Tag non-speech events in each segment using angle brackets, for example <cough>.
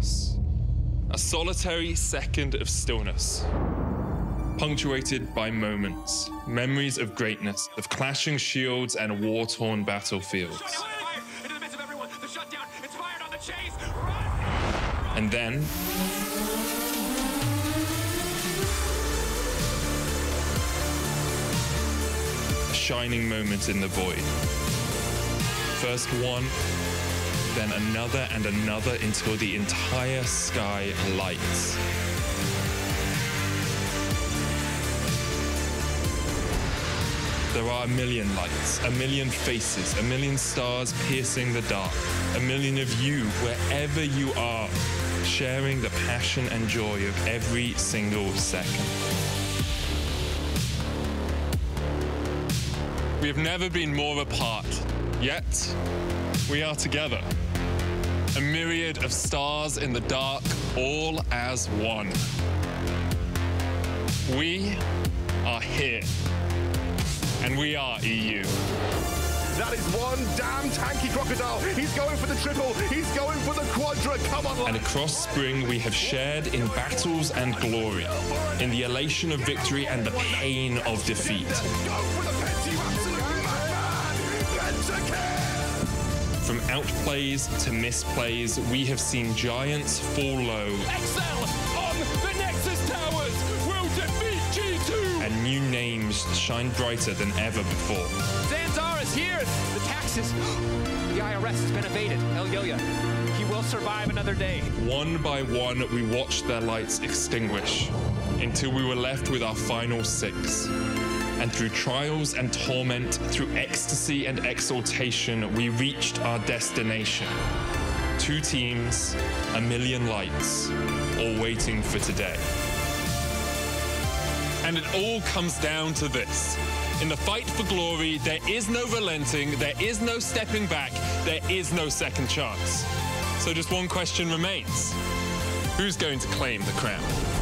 stillness. A solitary second of stillness. Punctuated by moments, memories of greatness, of clashing shields and war torn battlefields. And then. A shining moment in the void. First one, then another and another until the entire sky lights. There are a million lights, a million faces, a million stars piercing the dark, a million of you wherever you are, sharing the passion and joy of every single second. We have never been more apart, yet we are together. A myriad of stars in the dark, all as one. We are here, and we are EU. That is one damn tanky crocodile. He's going for the triple. He's going for the quadra. Come on, And across spring, we have shared in battles and glory, in the elation of victory and the pain of defeat. Outplays to misplays, we have seen giants fall low Excel on the Nexus Towers will defeat G2! and new names shine brighter than ever before. Zanzarah is here! The taxes! <gasps> the IRS has been evaded. Elyoya, he will survive another day. One by one, we watched their lights extinguish until we were left with our final six. And through trials and torment, through ecstasy and exaltation, we reached our destination. Two teams, a million lights, all waiting for today. And it all comes down to this. In the fight for glory, there is no relenting, there is no stepping back, there is no second chance. So just one question remains Who's going to claim the crown?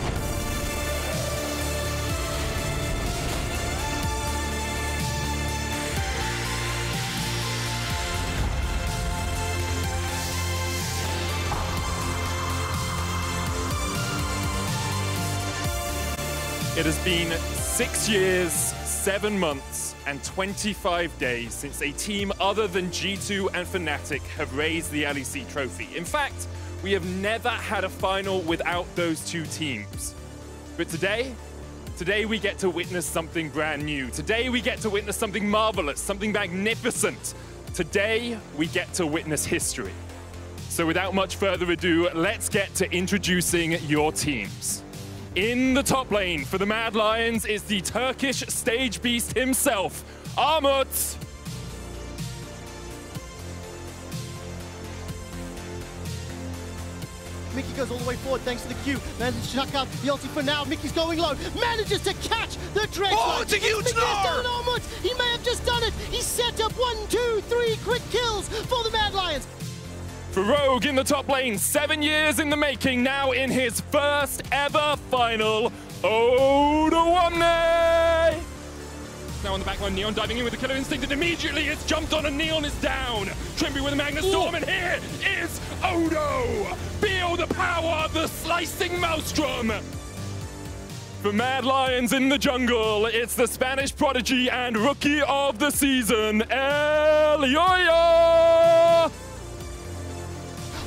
It has been six years, seven months, and 25 days since a team other than G2 and Fnatic have raised the LEC trophy. In fact, we have never had a final without those two teams. But today, today we get to witness something brand new. Today we get to witness something marvelous, something magnificent. Today we get to witness history. So without much further ado, let's get to introducing your teams. In the top lane for the Mad Lions is the Turkish stage beast himself, Armut. Mickey goes all the way forward thanks to the Q. Manages to chuck out the ulti for now. Mickey's going low. Manages to catch the Dredge. Oh, it's a huge Mickey has star! done it almost. He may have just done it. He set up one, two, three quick kills for the Mad Lions. Rogue in the top lane, seven years in the making, now in his first ever final. Odoamne! Now on the back line, Neon diving in with the killer instinct, and immediately it's jumped on, and Neon is down. Trymbi with a Magnet Storm, and here is Odo! Feel the power of the slicing Maelstrom! For Mad Lions in the jungle, it's the Spanish prodigy and rookie of the season, Elyoya!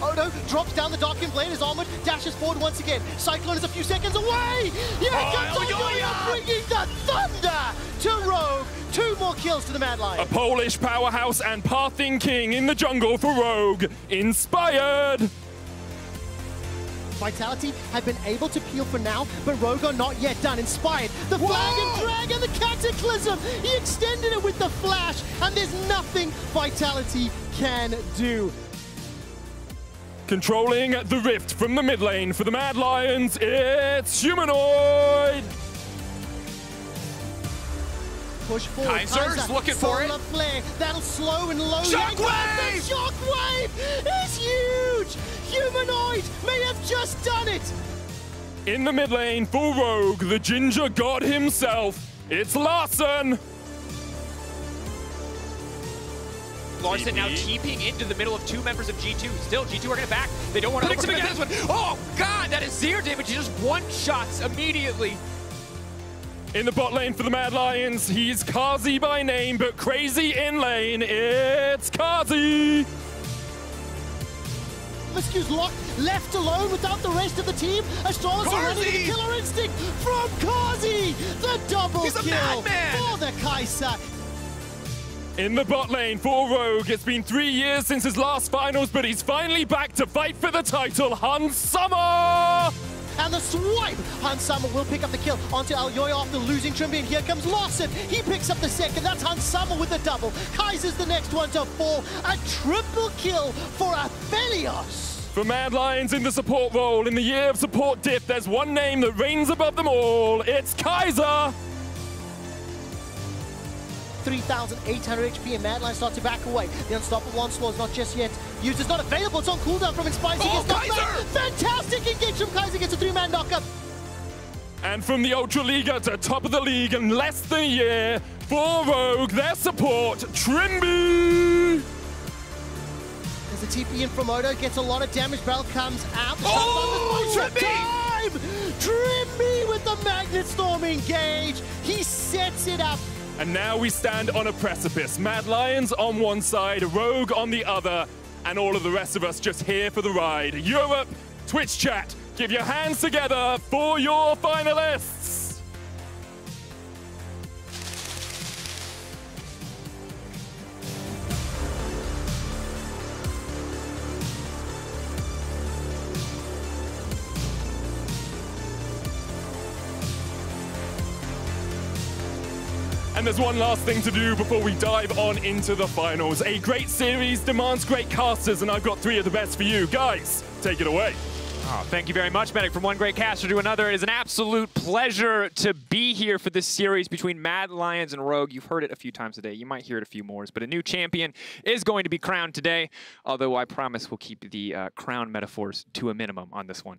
Odo drops down the Darkin blade as Armut dashes forward once again. Cyclone is a few seconds away. Oh, here Oh, comes Yoyo! bringing the thunder to Rogue. Two more kills to the Mad A Polish powerhouse and Pathing King in the jungle for Rogue. Inspired! Vitality have been able to peel for now, but Rogue are not yet done. Inspired, the flag and drag and the cataclysm. He extended it with the flash, and there's nothing Vitality can do. Controlling the rift from the mid lane for the Mad Lions, it's Humanoid! Push forward. Kaiser's Kaiser, looking for it. Flare. That'll slow and low. yank. Shockwave! The Shockwave is huge. Humanoid may have just done it. In the mid lane for Rogue, the Ginger God himself, it's Larssen! Larssen now TP. TPing into the middle of two members of G2. Still, G2 are gonna back. They don't want to mix him again. This one. Oh God, that is zero damage. He just one shots immediately. In the bot lane for the Mad Lions, he's Carzzy by name, but crazy in lane, it's Carzzy! Miscue's locked, left alone without the rest of the team. Astralis are ready to Carzzy! killer instinct from Carzzy. The double He's a kill madman! for the Kai'Sa. In the bot lane for Rogue, it's been three years since his last finals, but he's finally back to fight for the title, Hans Sama! And the swipe! Hans Sama will pick up the kill onto Elyoya after losing Trimby. Here comes Larssen. He picks up the second. That's Hans Sama with the double. Kaiser's the next one to fall. A triple kill for Aphelios. For Mad Lions in the support role, in the year of support diff, there's one name that reigns above them all. It's Kaiser! 3,800 HP and Madline starts to back away. The Unstoppable Onslaught is not just yet used. It's not available. It's on cooldown from Inspice. He Oh, Kaiser! back. Fantastic engage from Kaiser. Gets a three-man knockup. And from the Ultra Liga to top of the league in less than a year, for Rogue, their support, Trymbi! There's a TP in from Odo. Gets a lot of damage. Barrel comes out. Oh, Trymbi! Time! Trymbi with the Magnet Storm engage. He sets it up. And now we stand on a precipice. Mad Lions on one side, Rogue on the other, and all of the rest of us just here for the ride. Europe, Twitch chat, give your hands together for your finalists! And there's one last thing to do before we dive on into the finals. A great series demands great casters, and I've got three of the best for you. Guys, take it away. Oh, thank you very much, Medic. From one great caster to another, it is an absolute pleasure to be here for this series between Mad Lions and Rogue. You've heard it a few times today. You might hear it a few more, but a new champion is going to be crowned today, although I promise we'll keep the uh, crown metaphors to a minimum on this one.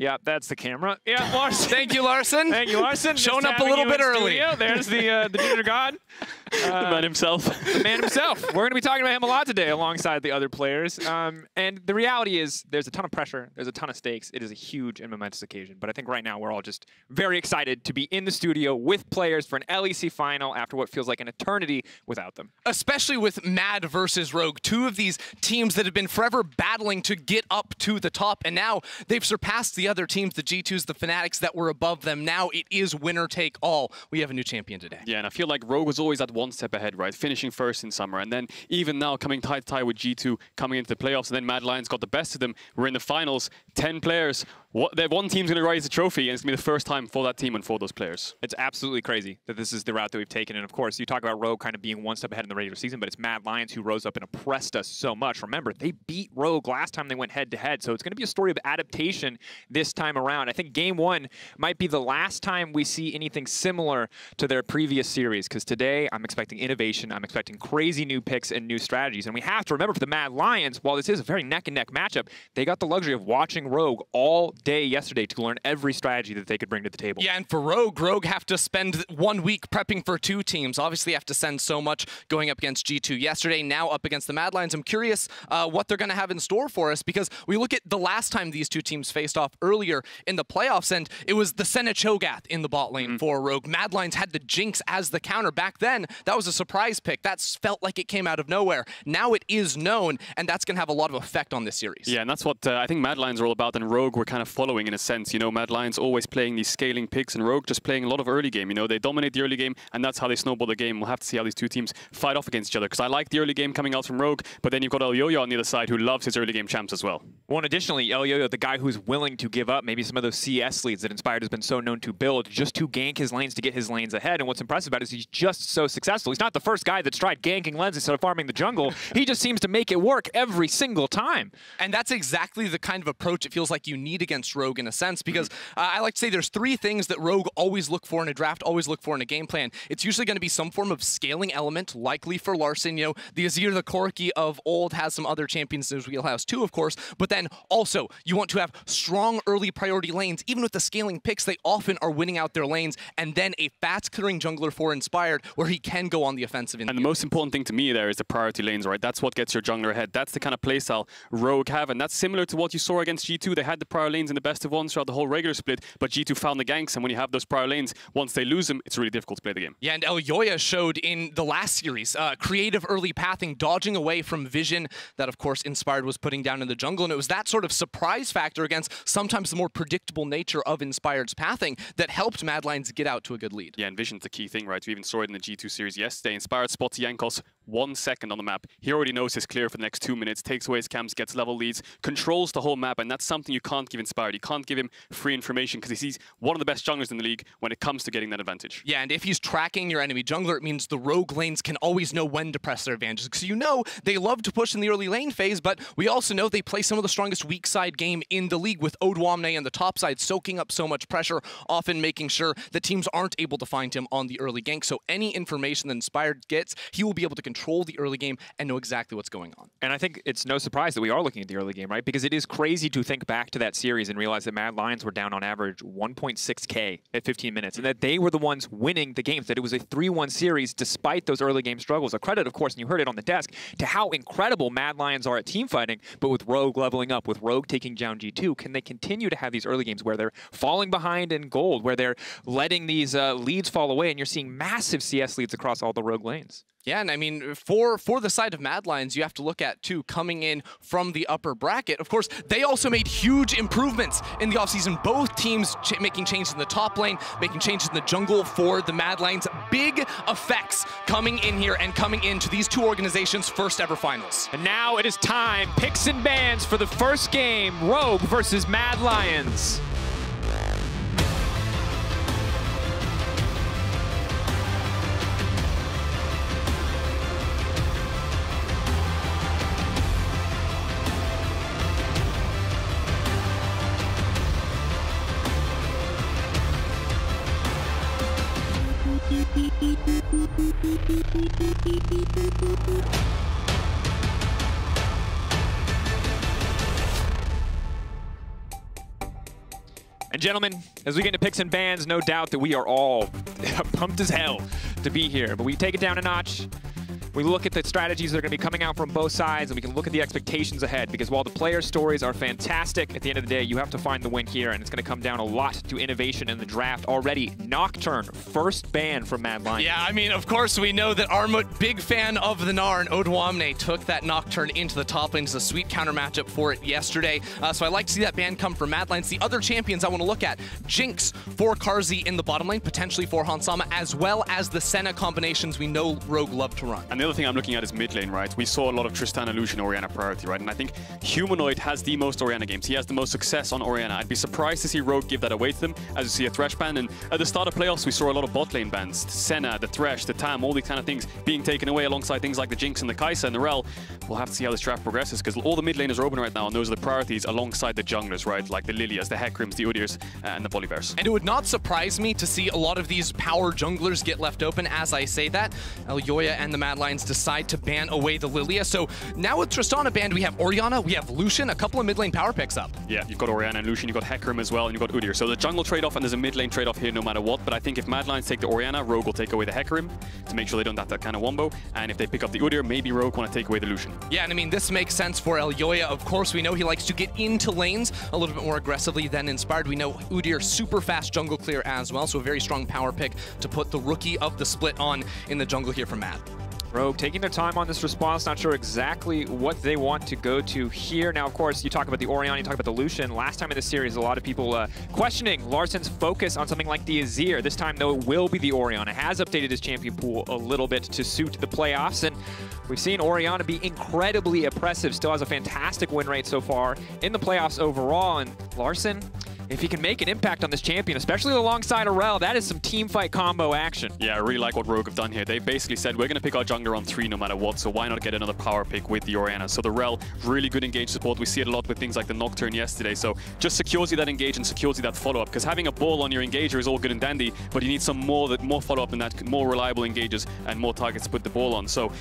Yeah, that's the camera. Yeah, <laughs> Larssen. Thank you, Larssen. Thank you, Larssen. Showing up a little bit early. studio. There's the uh, the Ginger God, <laughs> the man himself. the man himself. <laughs> We're going to be talking about him a lot today, alongside the other players. Um, and the reality is, there's a ton of pressure. There's a ton of stakes. It is a huge and momentous occasion. But I think right now we're all just very excited to be in the studio with players for an LEC final after what feels like an eternity without them. Especially with Mad versus Rogue, two of these teams that have been forever battling to get up to the top, and now they've surpassed the other teams, the G2s, the Fnatics that were above them. Now it is winner take all. We have a new champion today. Yeah, and I feel like Rogue was always at one step ahead, right? Finishing first in summer, and then even now coming tie to tie with G2, coming into the playoffs, and then Mad Lions got the best of them. We're in the finals, 10 players. What, that one team's going to raise the trophy, and it's going to be the first time for that team and for those players. It's absolutely crazy that this is the route that we've taken. And of course, you talk about Rogue kind of being one step ahead in the regular season, but it's Mad Lions who rose up and oppressed us so much. Remember, they beat Rogue last time they went head to head. So it's going to be a story of adaptation this time around. I think game one might be the last time we see anything similar to their previous series because today I'm expecting innovation. I'm expecting crazy new picks and new strategies. And we have to remember for the Mad Lions, while this is a very neck and neck matchup, they got the luxury of watching Rogue all day yesterday to learn every strategy that they could bring to the table. Yeah, and for Rogue, Rogue have to spend one week prepping for two teams. Obviously, have to send so much going up against G2 yesterday, now up against the Mad Lions. I'm curious uh, what they're going to have in store for us because we look at the last time these two teams faced off earlier in the playoffs, and it was the Senna Cho'Gath in the bot lane for Rogue. Mad Lions had the Jinx as the counter. Back then, that was a surprise pick. That felt like it came out of nowhere. Now it is known, and that's going to have a lot of effect on this series. Yeah, and that's what uh, I think Mad Lions are all about, and Rogue we're kind of following in a sense. You know, Mad Lions always playing these scaling picks, and Rogue just playing a lot of early game. You know, they dominate the early game, and that's how they snowball the game. We'll have to see how these two teams fight off against each other, because I like the early game coming out from Rogue, but then you've got Elyoya on the other side who loves his early game champs as well. Well, and additionally, Elyoya, the guy who's willing to give up maybe some of those CS leads that Inspired has been so known to build just to gank his lanes to get his lanes ahead. And what's impressive about it is he's just so successful. He's not the first guy that's tried ganking lanes instead of farming the jungle. <laughs> he just seems to make it work every single time. And that's exactly the kind of approach it feels like you need against against Rogue in a sense because uh, I like to say there's three things that Rogue always look for in a draft, always look for in a game plan. It's usually going to be some form of scaling element, likely for Larssen. You know, the Azir, the Corki of old has some other champions in his wheelhouse too, of course. But then also, you want to have strong early priority lanes. Even with the scaling picks, they often are winning out their lanes. And then a fast clearing jungler for Inspired where he can go on the offensive. In and the most important thing to me there is the priority lanes, right? That's what gets your jungler ahead. That's the kind of playstyle Rogue have. And that's similar to what you saw against G2. They had the prior lanes in the best of ones throughout the whole regular split, but G2 found the ganks. And when you have those prior lanes, once they lose them, it's really difficult to play the game. Yeah, and Elyoya showed in the last series uh, creative early pathing, dodging away from vision that, of course, Inspired was putting down in the jungle. And it was that sort of surprise factor against sometimes the more predictable nature of Inspired's pathing that helped Mad Lions get out to a good lead. Yeah, and vision's the key thing, right? We even saw it in the G2 series yesterday. Inspired spots Jankos one second on the map. He already knows he's clear for the next two minutes, takes away his camps, gets level leads, controls the whole map, and that's something you can't give Inspired. You can't give him free information because he's one of the best junglers in the league when it comes to getting that advantage. Yeah, and if he's tracking your enemy jungler, it means the rogue lanes can always know when to press their advantages. Because you know they love to push in the early lane phase, but we also know they play some of the strongest weak side game in the league with Odoamne on the top side, soaking up so much pressure, often making sure that teams aren't able to find him on the early gank. So any information that Inspired gets, he will be able to control the early game and know exactly what's going on. And I think it's no surprise that we are looking at the early game, right? Because it is crazy to think back to that series and realize that Mad Lions were down on average 1.6k at 15 minutes, and that they were the ones winning the games, that it was a 3-1 series despite those early game struggles. A credit, of course, and you heard it on the desk, to how incredible Mad Lions are at team fighting, but with Rogue leveling up, with Rogue taking down G2, can they continue to have these early games where they're falling behind in gold, where they're letting these uh, leads fall away, and you're seeing massive CS leads across all the Rogue lanes? Yeah, and I mean, for for the side of Mad Lions, you have to look at, too, coming in from the upper bracket. Of course, they also made huge improvements in the offseason. Both teams ch making changes in the top lane, making changes in the jungle for the Mad Lions. Big effects coming in here and coming into these two organizations' first ever finals. And now it is time, picks and bans for the first game, Rogue versus Mad Lions. Gentlemen, as we get into picks and bans, no doubt that we are all <laughs> pumped as hell to be here. But we take it down a notch. We look at the strategies that are going to be coming out from both sides, and we can look at the expectations ahead. Because while the player stories are fantastic, at the end of the day, you have to find the win here, and it's going to come down a lot to innovation in the draft. Already, Nocturne, first ban from Mad Lions. Yeah, I mean, of course, we know that Armut, big fan of the Gnar, and Odoamne took that Nocturne into the top lane. It's a sweet counter matchup for it yesterday. Uh, so I like to see that ban come from Mad Lions. The other champions I want to look at, Jinx for Carzzy in the bottom lane, potentially for Hans Sama, as well as the Senna combinations we know Rogue love to run. And the other thing I'm looking at is mid lane, right? We saw a lot of Tristana, Lucian, Orianna priority, right? And I think Humanoid has the most Orianna games. He has the most success on Orianna. I'd be surprised to see Rogue give that away to them, as you see a Thresh ban. And at the start of playoffs, we saw a lot of bot lane bans. Senna, the Thresh, the Tahm, all these kind of things being taken away alongside things like the Jinx and the Kai'Sa and the Rell. We'll have to see how this draft progresses, because all the mid laners are open right now, and those are the priorities alongside the junglers, right? Like the Lilias, the Hecarims, the Udyrs, uh, and the Volibears. And it would not surprise me to see a lot of these power junglers get left open as I say that. Elyoya and the Mad Decide to ban away the Lilia. So now with Tristana banned, we have Orianna, we have Lucian, a couple of mid lane power picks up. Yeah, you've got Orianna and Lucian, you've got Hecarim as well, and you've got Udyr. So the jungle trade-off and there's a mid lane trade-off here no matter what. But I think if Mad Lions take the Orianna, Rogue will take away the Hecarim to make sure they don't have that kind of wombo. And if they pick up the Udyr, maybe Rogue want to take away the Lucian. Yeah, and I mean, this makes sense for Elyoya. Of course, we know he likes to get into lanes a little bit more aggressively than Inspired. We know Udyr super fast jungle clear as well, so a very strong power pick to put the rookie of the split on in the jungle here from Mad. Rogue taking their time on this response, not sure exactly what they want to go to here. Now, of course, you talk about the Orion, you talk about the Lucian. Last time in the series, a lot of people uh, questioning Larssen's focus on something like the Azir. This time, though, it will be the Orion. It has updated his champion pool a little bit to suit the playoffs, and we've seen Orianna be incredibly oppressive. Still has a fantastic win rate so far in the playoffs overall, and Larssen if he can make an impact on this champion, especially alongside a Rell, that is some team fight combo action. Yeah, I really like what Rogue have done here. They basically said, we're going to pick our jungler on three no matter what, so why not get another power pick with the Orianna? So the Rell, really good engage support. We see it a lot with things like the Nocturne yesterday. So just secures you that engage and secures you that follow-up. Because having a ball on your engager is all good and dandy, but you need some more that more follow-up than that, more reliable engages and more targets to put the ball on. So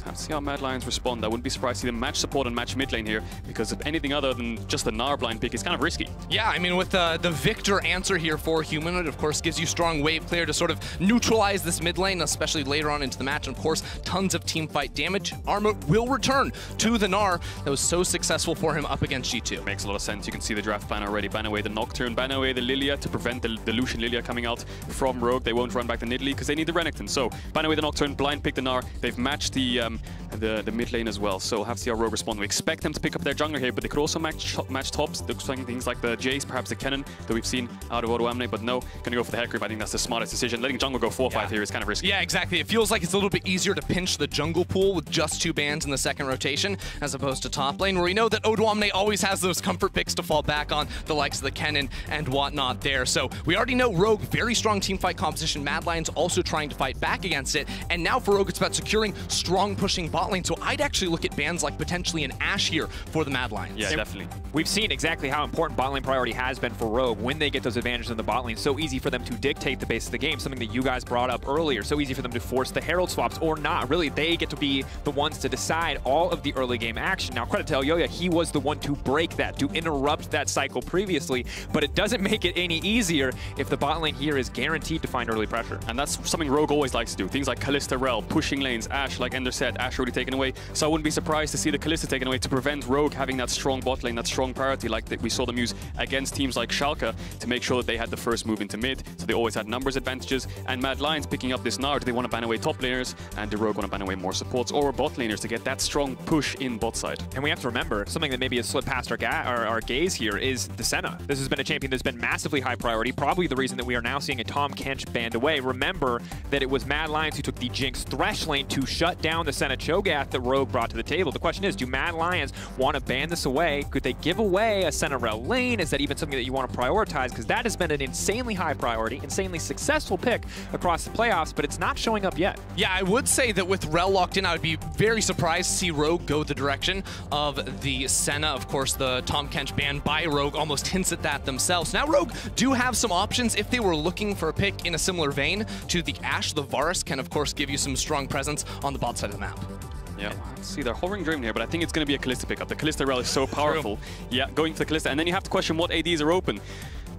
Time to see how Mad Lions respond. I wouldn't be surprised to see them match support and match mid lane here, because if anything other than just the Gnar blind pick is kind of risky. Yeah, I mean, with uh, the Viktor answer here for Humanoid, of course, gives you strong wave clear to sort of neutralize this mid lane, especially later on into the match. And of course, tons of team fight damage. Armut will return to the Gnar that was so successful for him up against G2. Makes a lot of sense. You can see the draft plan already. Ban away the Nocturne, ban away the Lilia to prevent the, the Lucian Lilia coming out from Rogue. They won't run back the Nidalee because they need the Renekton. So ban away the Nocturne, blind pick the Gnar. They've matched the um, the, the mid lane as well. So we'll have to see how Rogue respond. We expect them to pick up their jungler here, but they could also match match tops. Looks like things like the Jace, perhaps the Kennen that we've seen out of Odoamne, but no, gonna go for the head creep. I think that's the smartest decision. Letting jungle go 4-5 yeah. here is kind of risky. Yeah, exactly. It feels like it's a little bit easier to pinch the jungle pool with just two bans in the second rotation, as opposed to top lane, where we know that Odoamne always has those comfort picks to fall back on, the likes of the Kennen and whatnot there. So we already know Rogue, very strong team fight composition. Mad Lions also trying to fight back against it. And now for Rogue, it's about securing strong pushing bot lane. So I'd actually look at bans like potentially an Ashe here for the Mad Lions. Yeah, definitely. We've seen exactly how important bot lane priority has been for Rogue when they get those advantages in the bot lane. So easy for them to dictate the base of the game, something that you guys brought up earlier. So easy for them to force the Herald swaps or not. Really, they get to be the ones to decide all of the early game action. Now, credit to Elyoya, he was the one to break that, to interrupt that cycle previously, but it doesn't <laughs> make it any easier if the bot lane here is guaranteed to find early pressure. And that's something Rogue always likes to do. Things like Kalista Rell, pushing lanes, Ashe, like Ender said, Ashe already taken away. So I wouldn't be surprised to see the Kalista taken away to prevent Rogue having that strong bot lane, that strong priority like that we saw them use against teams like Schalke to make sure that they had the first move into mid. So they always had numbers advantages. And Mad Lions picking up this Gnar, they want to ban away top laners, and the Rogue want to ban away more supports or bot laners to get that strong push in bot side. And we have to remember, something that maybe has slipped past our, our, our gaze here is the Senna. This has been a champion that's been massively high priority, probably the reason that we are now seeing a Tahm Kench banned away. Remember that it was Mad Lions who took the Jinx Thresh lane to shut down the Senna Cho'Gath that Rogue brought to the table. The question is, do Mad Lions want to ban this away? Could they give away a Senna Rell lane? Is that even something that you want to prioritize? Because that has been an insanely high priority, insanely successful pick across the playoffs, but it's not showing up yet. Yeah, I would say that with Rell locked in, I would be very surprised to see Rogue go the direction of the Senna. Of course, the Tahm Kench ban by Rogue almost hints at that themselves. Now, Rogue do have some options if they were looking for a pick in a similar vein to the Ashe. The Varus can, of course, give you some strong presence on the bot side of the map. Yeah, see, they're hovering Draven here, but I think it's going to be a Kalista pickup. The Kalista Rell is so powerful. True. Yeah, going for the Kalista. And then you have to question what ADs are open.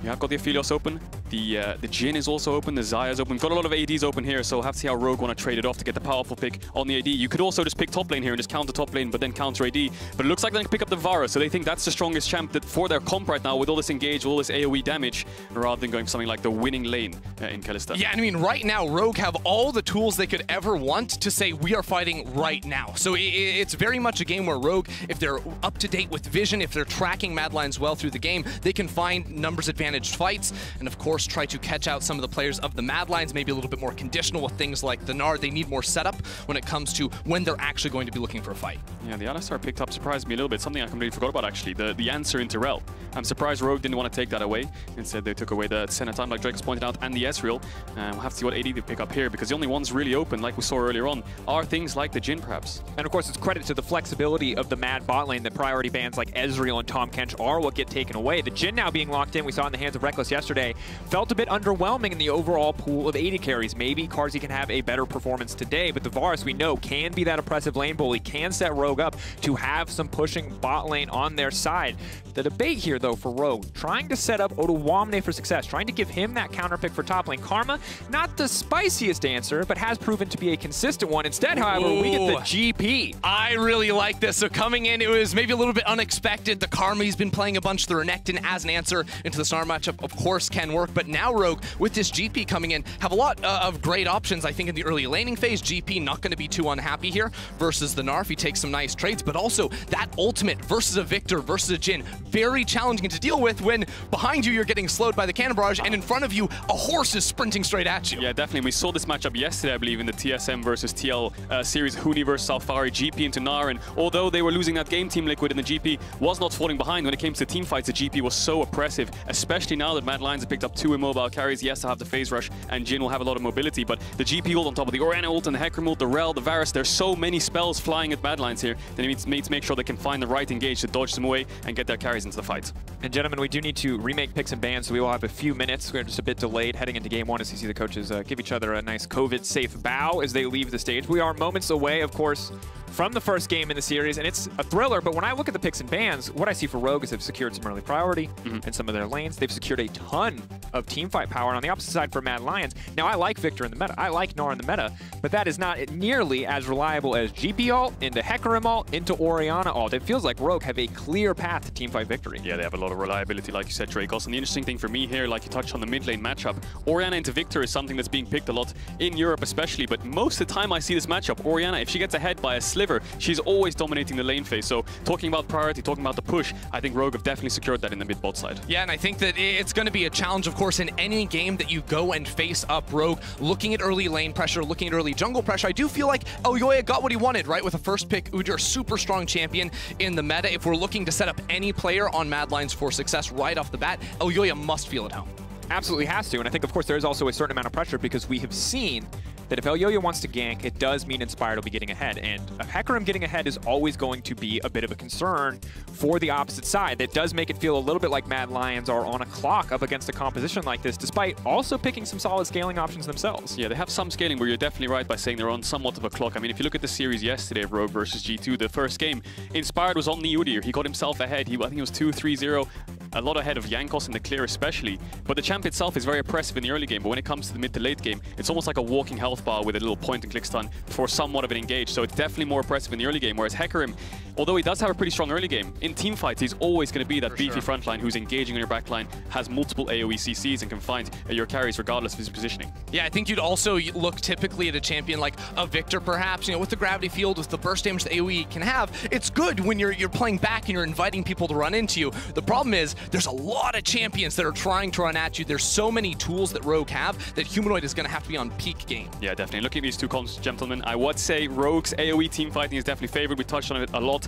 You have got the Aphelios open, the uh, the Jhin is also open, the Xayah is open. Got a lot of ADs open here, so we'll have to see how Rogue want to trade it off to get the powerful pick on the AD. You could also just pick top lane here and just counter top lane, but then counter AD. But it looks like they can pick up the Varus, so they think that's the strongest champ for their comp right now with all this engage, all this AoE damage, rather than going for something like the winning lane uh, in Kalista. Yeah, I mean, right now, Rogue have all the tools they could ever want to say, we are fighting right now. So it, it's very much a game where Rogue, if they're up to date with vision, if they're tracking Mad Lions well through the game, they can find numbers advantaged fights and of course try to catch out some of the players of the Mad Lions, maybe a little bit more conditional with things like the Gnar. They need more setup when it comes to when they're actually going to be looking for a fight. Yeah, the Alistar picked up surprised me a little bit, something I completely forgot about actually, the, the answer into Rell. I'm surprised Rogue didn't want to take that away. Instead, they took away the Senna time, like Drake's pointed out, and the Ezreal. And we'll have to see what AD they pick up here, because the only ones really open, like we saw earlier on, are things like the Jhin, perhaps. And of course, it's credit to the flexibility of the Mad bot lane that priority bans like Ezreal and Tahm Kench are what get taken away. The Jhin now being locked in, we saw in the hands of Rekkles yesterday, felt a bit underwhelming in the overall pool of 80 carries. Maybe Carzzy can have a better performance today, but the Varus, we know, can be that oppressive lane bully, can set Rogue up to have some pushing bot lane on their side. The debate here, though, for Rogue, trying to set up Odoamne for success, trying to give him that counter pick for top lane. Karma, not the spiciest answer, but has proven to be a consistent one. Instead, however, Ooh. we get the GP. I really like this. So coming in, it was maybe a little bit unexpected. The Karma, he's been playing a bunch. The Renekton as an answer into the Gnar matchup, of course, can work, but now Rogue, with this GP coming in, have a lot uh, of great options. I think in the early laning phase, GP not going to be too unhappy here versus the Gnar. He takes some nice trades, but also that ultimate versus a Viktor versus a Jhin, very challenging to deal with when behind you you're getting slowed by the cannon barrage and in front of you a horse is sprinting straight at you. Yeah, definitely. We saw this matchup yesterday, I believe, in the TSM versus TL uh, series, Huni versus Alphari, GP into Gnar, and although they were losing that game, Team Liquid and the GP was not falling behind when it came to team fights. The GP was so oppressive, especially now that Mad Lions have picked up two immobile carries. Yes, they'll have the phase rush, and Jhin will have a lot of mobility, but the GP ult on top of the Orianna ult and the Hecarim ult, the Rell, the Varus, there's so many spells flying at Mad Lions here. that They need to make sure they can find the right engage to dodge them away and get their carries into the fight. And gentlemen, we do need to remake picks and bans, so we will have a few minutes. We're just a bit delayed heading into game one as you see the coaches uh, give each other a nice COVID-safe bow as they leave the stage. We are moments away, of course, from the first game in the series, and it's a thriller, but when I look at the picks and bans, what I see for Rogue is they've secured some early priority mm -hmm. in some of their lanes. They've secured a ton of team fight power. And on the opposite side for Mad Lions, now I like Viktor in the meta. I like Gnar in the meta, but that is not nearly as reliable as GP ult, into Hecarim ult, into Orianna ult. It feels like Rogue have a clear path to team fight victory. Yeah, they have a lot of reliability, like you said, Drake. Also, the interesting thing for me here, like you touched on the mid lane matchup, Orianna into Viktor is something that's being picked a lot in Europe especially, but most of the time I see this matchup, Orianna, if she gets ahead by a sliver, she's always dominating the lane phase. So talking about priority, talking about the push, I think Rogue have definitely secured that in the mid-bot side. Yeah, and I think that it's going to be a challenge, of course, in any game that you go and face up Rogue. Looking at early lane pressure, looking at early jungle pressure, I do feel like oh, Elyoya got what he wanted, right? With a first pick, Udyr, super strong champion in the meta. If we're looking to set up any player on Mad Lions for success right off the bat, oh, Elyoya must feel at home. Absolutely has to, and I think, of course, there is also a certain amount of pressure because we have seen that if Elyoya wants to gank, it does mean Inspired will be getting ahead. And a Hecarim getting ahead is always going to be a bit of a concern for the opposite side. That does make it feel a little bit like Mad Lions are on a clock up against a composition like this, despite also picking some solid scaling options themselves. Yeah, they have some scaling, but you're definitely right by saying they're on somewhat of a clock. I mean, if you look at the series yesterday of Rogue versus G2, the first game, Inspired was on the Udyr. He got himself ahead. He, I think it was 2-3-0 a lot ahead of Jankos in the clear especially. But the champ itself is very oppressive in the early game, but when it comes to the mid to late game, it's almost like a walking health bar with a little point and click stun for somewhat of an engage. So it's definitely more oppressive in the early game, whereas Hecarim, although he does have a pretty strong early game, in team fights he's always going to be that for beefy sure. frontline who's engaging on your backline, has multiple AoE CCs and can find your carries regardless of his positioning. Yeah, I think you'd also look typically at a champion like a Viktor perhaps, you know, with the gravity field, with the burst damage the AoE can have, it's good when you're you're playing back and you're inviting people to run into you. The problem is there's a lot of champions that are trying to run at you. There's so many tools that Rogue have that Humanoid is going to have to be on peak game. Yeah, definitely. Looking at these two comps, gentlemen, I would say Rogue's AoE team fighting is definitely favored. We touched on it a lot.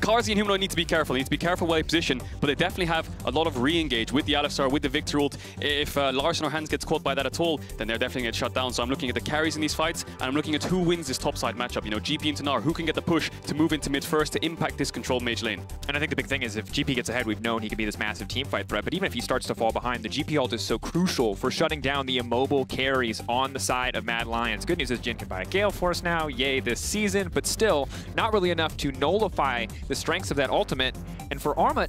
Carzzy and Humanoid need to be careful. They need to be careful where they position, but they definitely have a lot of re-engage with the Alistar, with the Viktor ult. If uh, Larssen or Hans gets caught by that at all, then they're definitely get shut down. So I'm looking at the carries in these fights, and I'm looking at who wins this topside matchup. You know, GP into Gnar, who can get the push to move into mid first to impact this control mage lane. And I think the big thing is if GP gets ahead, we've known he can be this massive team fight threat, but even if he starts to fall behind, the GP ult is so crucial for shutting down the immobile carries on the side of Mad Lions. Good news is Jhin can buy a Gale Force now, yay this season, but still not really enough to nullify the strengths of that ultimate. And for Armut,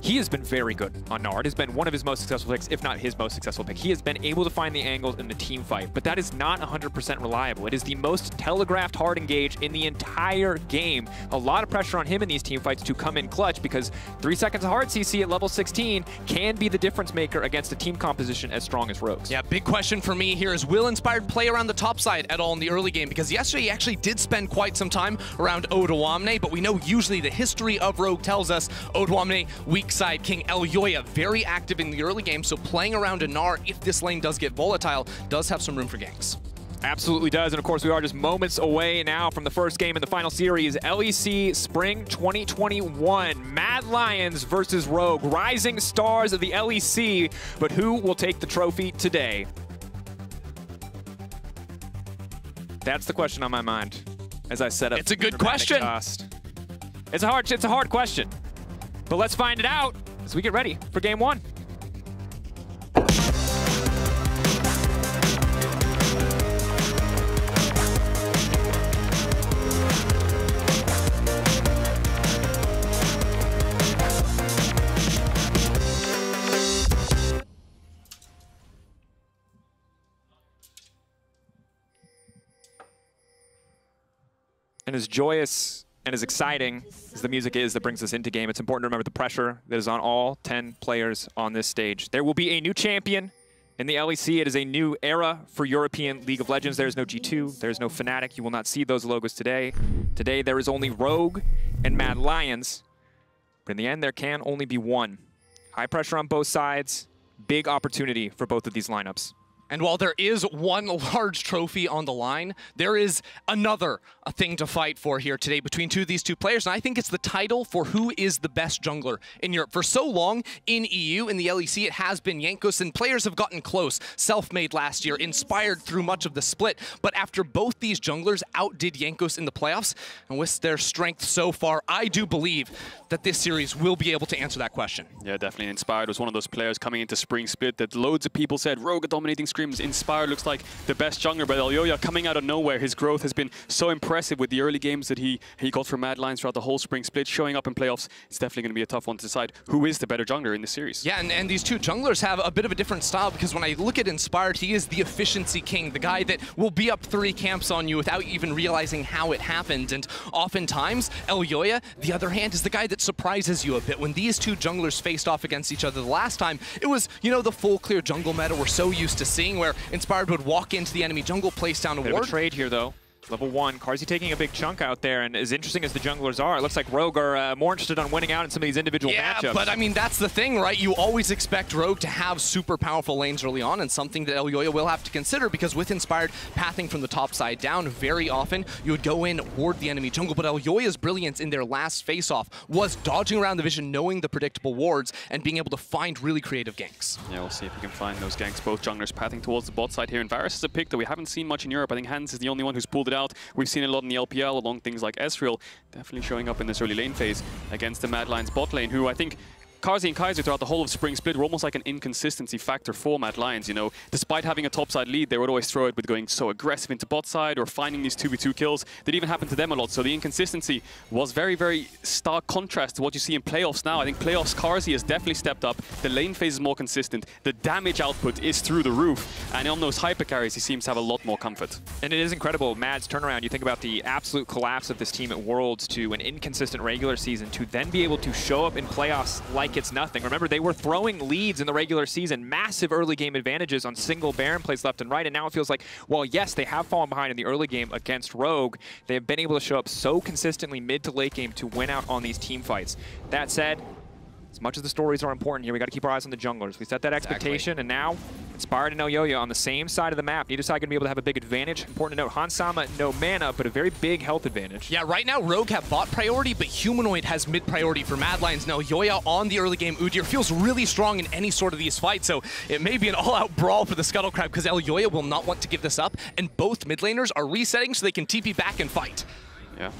he has been very good on Gnar. has been one of his most successful picks, if not his most successful pick. He has been able to find the angles in the team fight, but that is not 100% reliable. It is the most telegraphed hard engage in the entire game. A lot of pressure on him in these team fights to come in clutch because three seconds of hard CC at level 16 can be the difference maker against a team composition as strong as Rogues. Yeah, big question for me here is will Inspired play around the top side at all in the early game? Because yesterday he actually did spend quite some time around Odoamne, but we know usually the history of Rogue tells us Odoamne weak side King Elyoya, very active in the early game, so playing around Anar, if this lane does get volatile, does have some room for ganks. Absolutely does, and of course we are just moments away now from the first game in the final series, LEC Spring 2021. Mad Lions versus Rogue, rising stars of the LEC, but who will take the trophy today? That's the question on my mind as I set up. It's a good question. It's a hard, it's a hard question, but let's find it out as we get ready for game one. and as joyous and as exciting as the music is that brings us into game, it's important to remember the pressure that is on all 10 players on this stage. There will be a new champion In the LEC, it is a new era for European League of Legends. There's no G2, there's no Fnatic. You will not see those logos today. Today, there is only Rogue and Mad Lions. But in the end, there can only be one. High pressure on both sides. Big opportunity for both of these lineups. And while there is one large trophy on the line, there is another thing to fight for here today between two of these two players. And I think it's the title for who is the best jungler in Europe. For so long in EU, in the LEC, it has been Jankos, and players have gotten close. Selfmade last year, inspired through much of the split. But after both these junglers outdid Jankos in the playoffs, and with their strength so far, I do believe that this series will be able to answer that question. Yeah, definitely. Inspired was one of those players coming into Spring Split that loads of people said Rogue dominating scrims. Inspired looks like the best jungler, but Elyoya coming out of nowhere. His growth has been so impressive with the early games that he, he got from Mad Lions throughout the whole Spring Split. Showing up in playoffs, it's definitely going to be a tough one to decide who is the better jungler in this series. Yeah, and, and these two junglers have a bit of a different style because when I look at Inspired, he is the efficiency king, the guy that will be up three camps on you without even realizing how it happened. And oftentimes, Elyoya, the other hand, is the guy that surprises you a bit. When these two junglers faced off against each other the last time, it was, you know, the full clear jungle meta we're so used to seeing where Inspired would walk into the enemy jungle, place down a ward. trade here, though. Level one, Carzzy taking a big chunk out there, and as interesting as the junglers are, it looks like Rogue are uh, more interested on winning out in some of these individual yeah, matchups. but I mean, that's the thing, right? You always expect Rogue to have super powerful lanes early on, and something that Elyoya will have to consider, because with Inspired pathing from the top side down, very often you would go in, ward the enemy jungle, but Elyoya's brilliance in their last face-off was dodging around the vision, knowing the predictable wards, and being able to find really creative ganks. Yeah, we'll see if we can find those ganks. Both junglers pathing towards the bot side here. And Varus is a pick that we haven't seen much in Europe. I think Hans is the only one who's pulled it out. We've seen a lot in the LPL along things like Ezreal. Definitely showing up in this early lane phase against the Mad Lions bot lane, who I think Carzzy and Kaiser throughout the whole of Spring Split were almost like an inconsistency factor for Mad Lions, you know. Despite having a topside lead, they would always throw it with going so aggressive into bot side or finding these 2v2 kills. That even happened to them a lot, so the inconsistency was very, very stark contrast to what you see in playoffs now. I think playoffs, Carzzy has definitely stepped up. The lane phase is more consistent. The damage output is through the roof. And on those hyper carries, he seems to have a lot more comfort. And it is incredible, Mad's turnaround. You think about the absolute collapse of this team at Worlds to an inconsistent regular season to then be able to show up in playoffs like it's nothing. Remember, they were throwing leads in the regular season, massive early game advantages on single Baron plays left and right, and now it feels like, well, yes, they have fallen behind in the early game against Rogue. They have been able to show up so consistently mid to late game to win out on these team fights. That said, as much as the stories are important here, we got to keep our eyes on the junglers. We set that expectation, and now Inspired and Elyoya on the same side of the map. Neither side going to be able to have a big advantage. Important to note, Hans Sama, no mana, but a very big health advantage. Yeah, right now Rogue have bot priority, but Humanoid has mid priority for Mad Lions. Now Yoya on the early game Udyr feels really strong in any sort of these fights, so it may be an all-out brawl for the Scuttle Crab because Elyoya will not want to give this up, and both mid laners are resetting so they can TP back and fight. Yeah.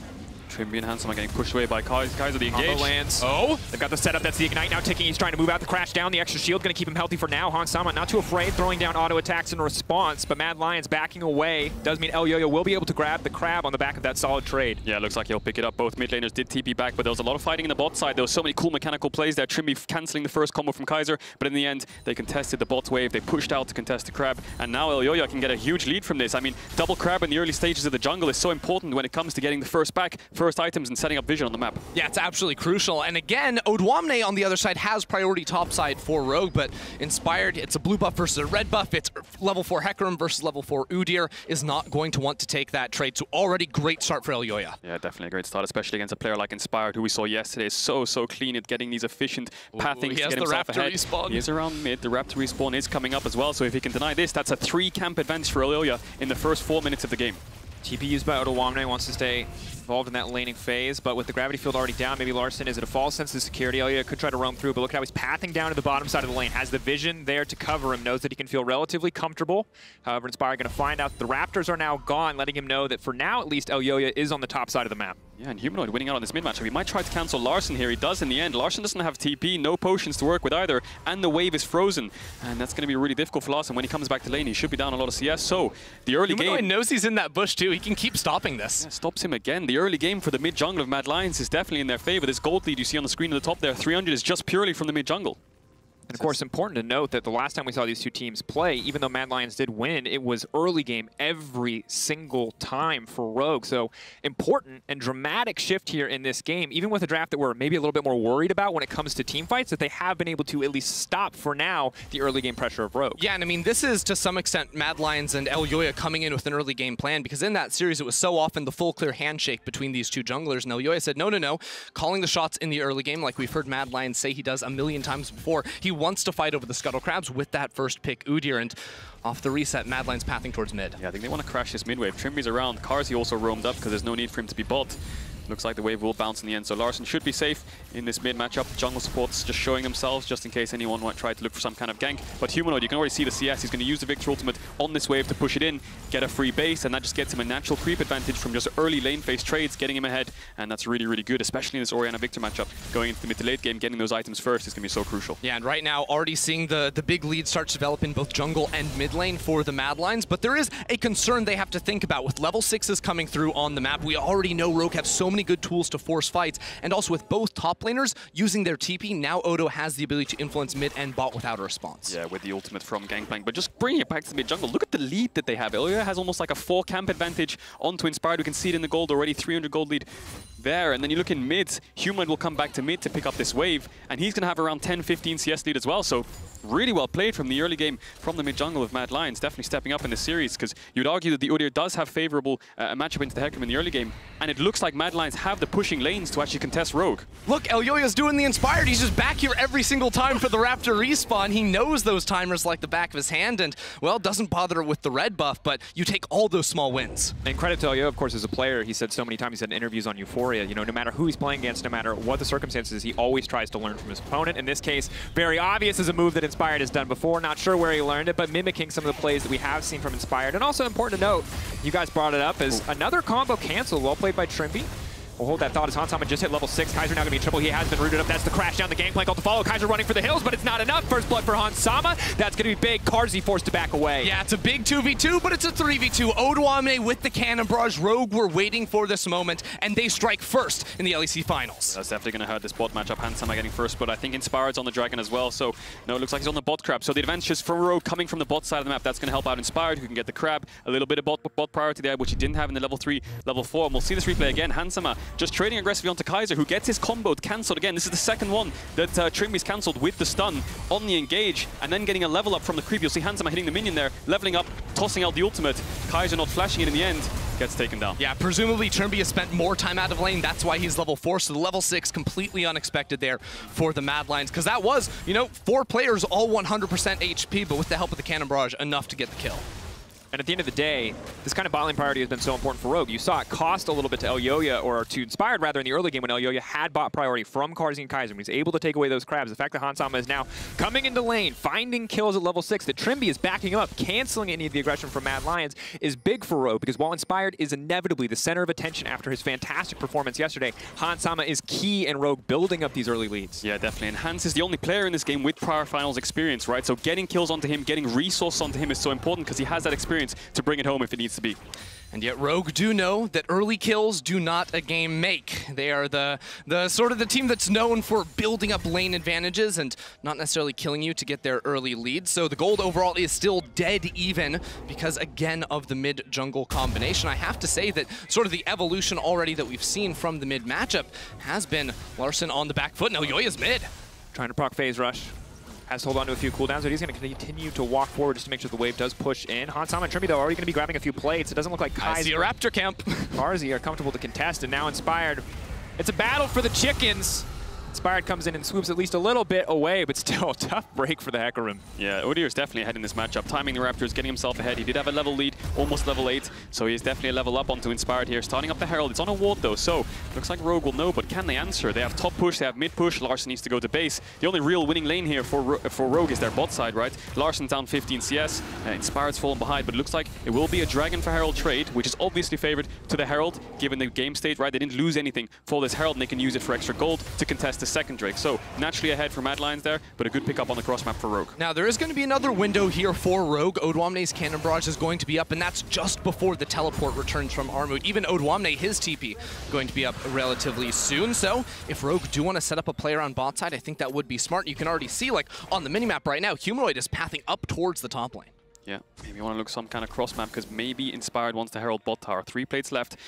Trymbi and Hans Sama are getting pushed away by Kaiser. Kaiser the Combo engage. lands. Oh, They've got the setup. That's the Ignite now ticking. He's trying to move out the crash down. The extra shield going to keep him healthy for now. Hans Sama not too afraid, throwing down auto attacks in response, but Mad Lions backing away. Does mean Elyoya will be able to grab the crab on the back of that solid trade. Yeah, looks like he'll pick it up. Both mid laners did TP back, but there was a lot of fighting in the bot side. There was so many cool mechanical plays there. Trymbi cancelling the first combo from Kaiser, but in the end, they contested the bot wave. They pushed out to contest the crab, and now Elyoya can get a huge lead from this. I mean, double crab in the early stages of the jungle is so important when it comes to getting the first back, first items, and setting up vision on the map. Yeah, it's absolutely crucial. And again, Odoamne on the other side has priority top side for Rogue, but Inspired, it's a blue buff versus a red buff. It's level 4 Hecarim versus level 4 Udyr is not going to want to take that trade. So already great start for Elyoya. Yeah, definitely a great start, especially against a player like Inspired, who we saw yesterday is so, so clean at getting these efficient pathings he has the Raptor ahead. respawn. He is around mid. The Raptor respawn is coming up as well, so if he can deny this, that's a three-camp advantage for Elyoya in the first four minutes of the game. TP used by Odoamne wants to stay involved in that laning phase, but with the gravity field already down, maybe Larssen is it a false sense of security. Elliot could try to roam through, but look at how he's pathing down to the bottom side of the lane. Has the vision there to cover him, knows that he can feel relatively comfortable. However, Inspire going to find out the Raptors are now gone, letting him know that for now, at least, Elyoya is on the top side of the map. Yeah, and Humanoid winning out on this mid-match. We might try to cancel Larssen here. He does in the end. Larssen doesn't have TP, no potions to work with either, and the wave is frozen. And that's going to be really difficult for Larssen. When he comes back to lane, he should be down a lot of CS. So, the early Humanoid game... knows he's in that bush too. He can keep stopping this. Yeah, stops him again. The early game for the mid jungle of Mad Lions is definitely in their favor. This gold lead you see on the screen at the top there, 300 is just purely from the mid jungle. And of course, important to note that the last time we saw these two teams play, even though Mad Lions did win, it was early game every single time for Rogue. So important and dramatic shift here in this game, even with a draft that we're maybe a little bit more worried about when it comes to team fights, that they have been able to at least stop for now the early game pressure of Rogue. Yeah, and I mean, this is to some extent Mad Lions and Elyoya coming in with an early game plan because in that series it was so often the full clear handshake between these two junglers. And Elyoya said, no, no, no, calling the shots in the early game like we've heard Mad Lions say he does a million times before. He wants to fight over the Scuttle Crabs with that first pick, Udyr, and off the reset, Mad Lions pathing towards mid. Yeah, I think they want to crash this mid wave. Trimby's around. Carzzy also roamed up because there's no need for him to be bot. Looks like the wave will bounce in the end, so Larssen should be safe in this mid matchup. Jungle supports just showing themselves just in case anyone might try to look for some kind of gank. But Humanoid, you can already see the CS. He's going to use the Viktor ultimate on this wave to push it in, get a free base, and that just gets him a natural creep advantage from just early lane phase trades, getting him ahead. And that's really, really good, especially in this Orianna Viktor matchup. Going into the mid to late game, getting those items first is going to be so crucial. Yeah, and right now already seeing the, the big lead start to develop in both jungle and mid lane for the Mad Lions, but there is a concern they have to think about with level 6s coming through on the map. We already know Rogue have so many good tools to force fights, and also with both top laners using their TP, now Odo has the ability to influence mid and bot without a response. Yeah, with the ultimate from Gangplank, but just bringing it back to the mid jungle. Look at the lead that they have. Elyoya has almost like a four camp advantage onto Inspired. We can see it in the gold already, 300 gold lead there. And then you look in mid, Humanoid will come back to mid to pick up this wave, and he's going to have around 10, 15 CS lead as well. So really well played from the early game from the mid jungle of Mad Lions, definitely stepping up in the series because you'd argue that the Udyr does have favorable uh, matchup into the Hecarim in the early game, and it looks like Mad Lions have the pushing lanes to actually contest Rogue. Look, Elyoya's doing the Inspired. He's just back here every single time for the Raptor respawn. He knows those timers like the back of his hand and, well, doesn't bother with the red buff, but you take all those small wins. And credit to Elyo, of course, as a player, he said so many times, he said in interviews on Euphoria, you know, no matter who he's playing against, no matter what the circumstances, he always tries to learn from his opponent. In this case, very obvious is a move that Inspired has done before. Not sure where he learned it, but mimicking some of the plays that we have seen from Inspired. And also important to note, you guys brought it up, is another combo cancel, well played by Trymbi. We'll hold that thought as Hans Sama just hit level 6. Kaiser now going to be in trouble. He has been rooted up. That's the crash down the gangplank. All to follow. Kaiser running for the hills, but it's not enough. First blood for Hans Sama. That's going to be big. Carzzy forced to back away. Yeah, it's a big 2v2, but it's a 3v2. Odoamne with the cannon barrage. Rogue were waiting for this moment, and they strike first in the LEC finals. That's definitely going to hurt this bot matchup. Hans Sama getting first, but I think Inspired's on the Dragon as well. So, no, it looks like he's on the bot crab. So the advantage is from Rogue coming from the bot side of the map. That's going to help out Inspired, who can get the crab. A little bit of bot, bot priority there, which he didn't have in the level 3, level 4. And we'll see this replay again. Hans Sama just trading aggressively onto Kaiser, who gets his combo cancelled again. This is the second one that uh, Trymbi's cancelled with the stun on the engage, and then getting a level up from the creep. You'll see Hans Sama hitting the minion there, leveling up, tossing out the ultimate. Kaiser not flashing it in the end, gets taken down. Yeah, presumably Trymbi has spent more time out of lane. That's why he's level 4, so the level 6 completely unexpected there for the Mad Lions, because that was, you know, four players all 100% HP, but with the help of the Cannon Barrage, enough to get the kill. And at the end of the day, this kind of bot lane priority has been so important for Rogue. You saw it cost a little bit to Elyoya, or to Inspired rather, in the early game when Elyoya had bot priority from Carzzy and Kaiser. When he's able to take away those crabs. The fact that Hans Sama is now coming into lane, finding kills at level 6, that Trymbi is backing up, canceling any of the aggression from Mad Lions, is big for Rogue, because while Inspired is inevitably the center of attention after his fantastic performance yesterday, Hans Sama is key in Rogue building up these early leads. Yeah, definitely. And Hans is the only player in this game with prior finals experience, right? So getting kills onto him, getting resource onto him is so important because he has that experience to bring it home if it needs to be. And yet Rogue do know that early kills do not a game make. They are the, the sort of the team that's known for building up lane advantages and not necessarily killing you to get their early lead. So the gold overall is still dead even because, again, of the mid-jungle combination. I have to say that sort of the evolution already that we've seen from the mid matchup has been Larssen on the back foot. No, Yoya's mid. Trying to proc phase rush. Has to hold on to a few cooldowns, but he's going to continue to walk forward just to make sure the wave does push in. Hans Sama and Trymbi, though, are already going to be grabbing a few plates. It doesn't look like I Kai's see a Raptor camp. <laughs> Carzzy are comfortable to contest, and now Inspired. It's a battle for the chickens. Inspired comes in and swoops at least a little bit away, but still a tough break for the Hecarim. Yeah, Udyr is definitely ahead in this matchup. Timing the Raptors, getting himself ahead. He did have a level lead, almost level 8, so he's definitely a level up onto Inspired here. Starting up the Herald. It's on a ward though, so looks like Rogue will know, but can they answer? They have top push, they have mid push. Larssen needs to go to base. The only real winning lane here for, for Rogue is their bot side, right? Larssen's down 15 CS, uh, Inspired's fallen behind, but it looks like it will be a Dragon for Herald trade, which is obviously favored to the Herald, given the game state, right? They didn't lose anything for this Herald, and they can use it for extra gold to contest the second Drake. So naturally ahead for Mad Lions there, but a good pickup on the cross map for Rogue. Now, there is going to be another window here for Rogue. Odoamne's Cannon Barrage is going to be up, and and that's just before the teleport returns from Armut. Even Odoamne, his TP, going to be up relatively soon. So if Rogue do want to set up a player on bot side, I think that would be smart. You can already see, like, on the minimap right now, Humanoid is pathing up towards the top lane. Yeah, maybe you want to look some kind of cross map because maybe Inspired wants to Herald bot tower. Three plates left.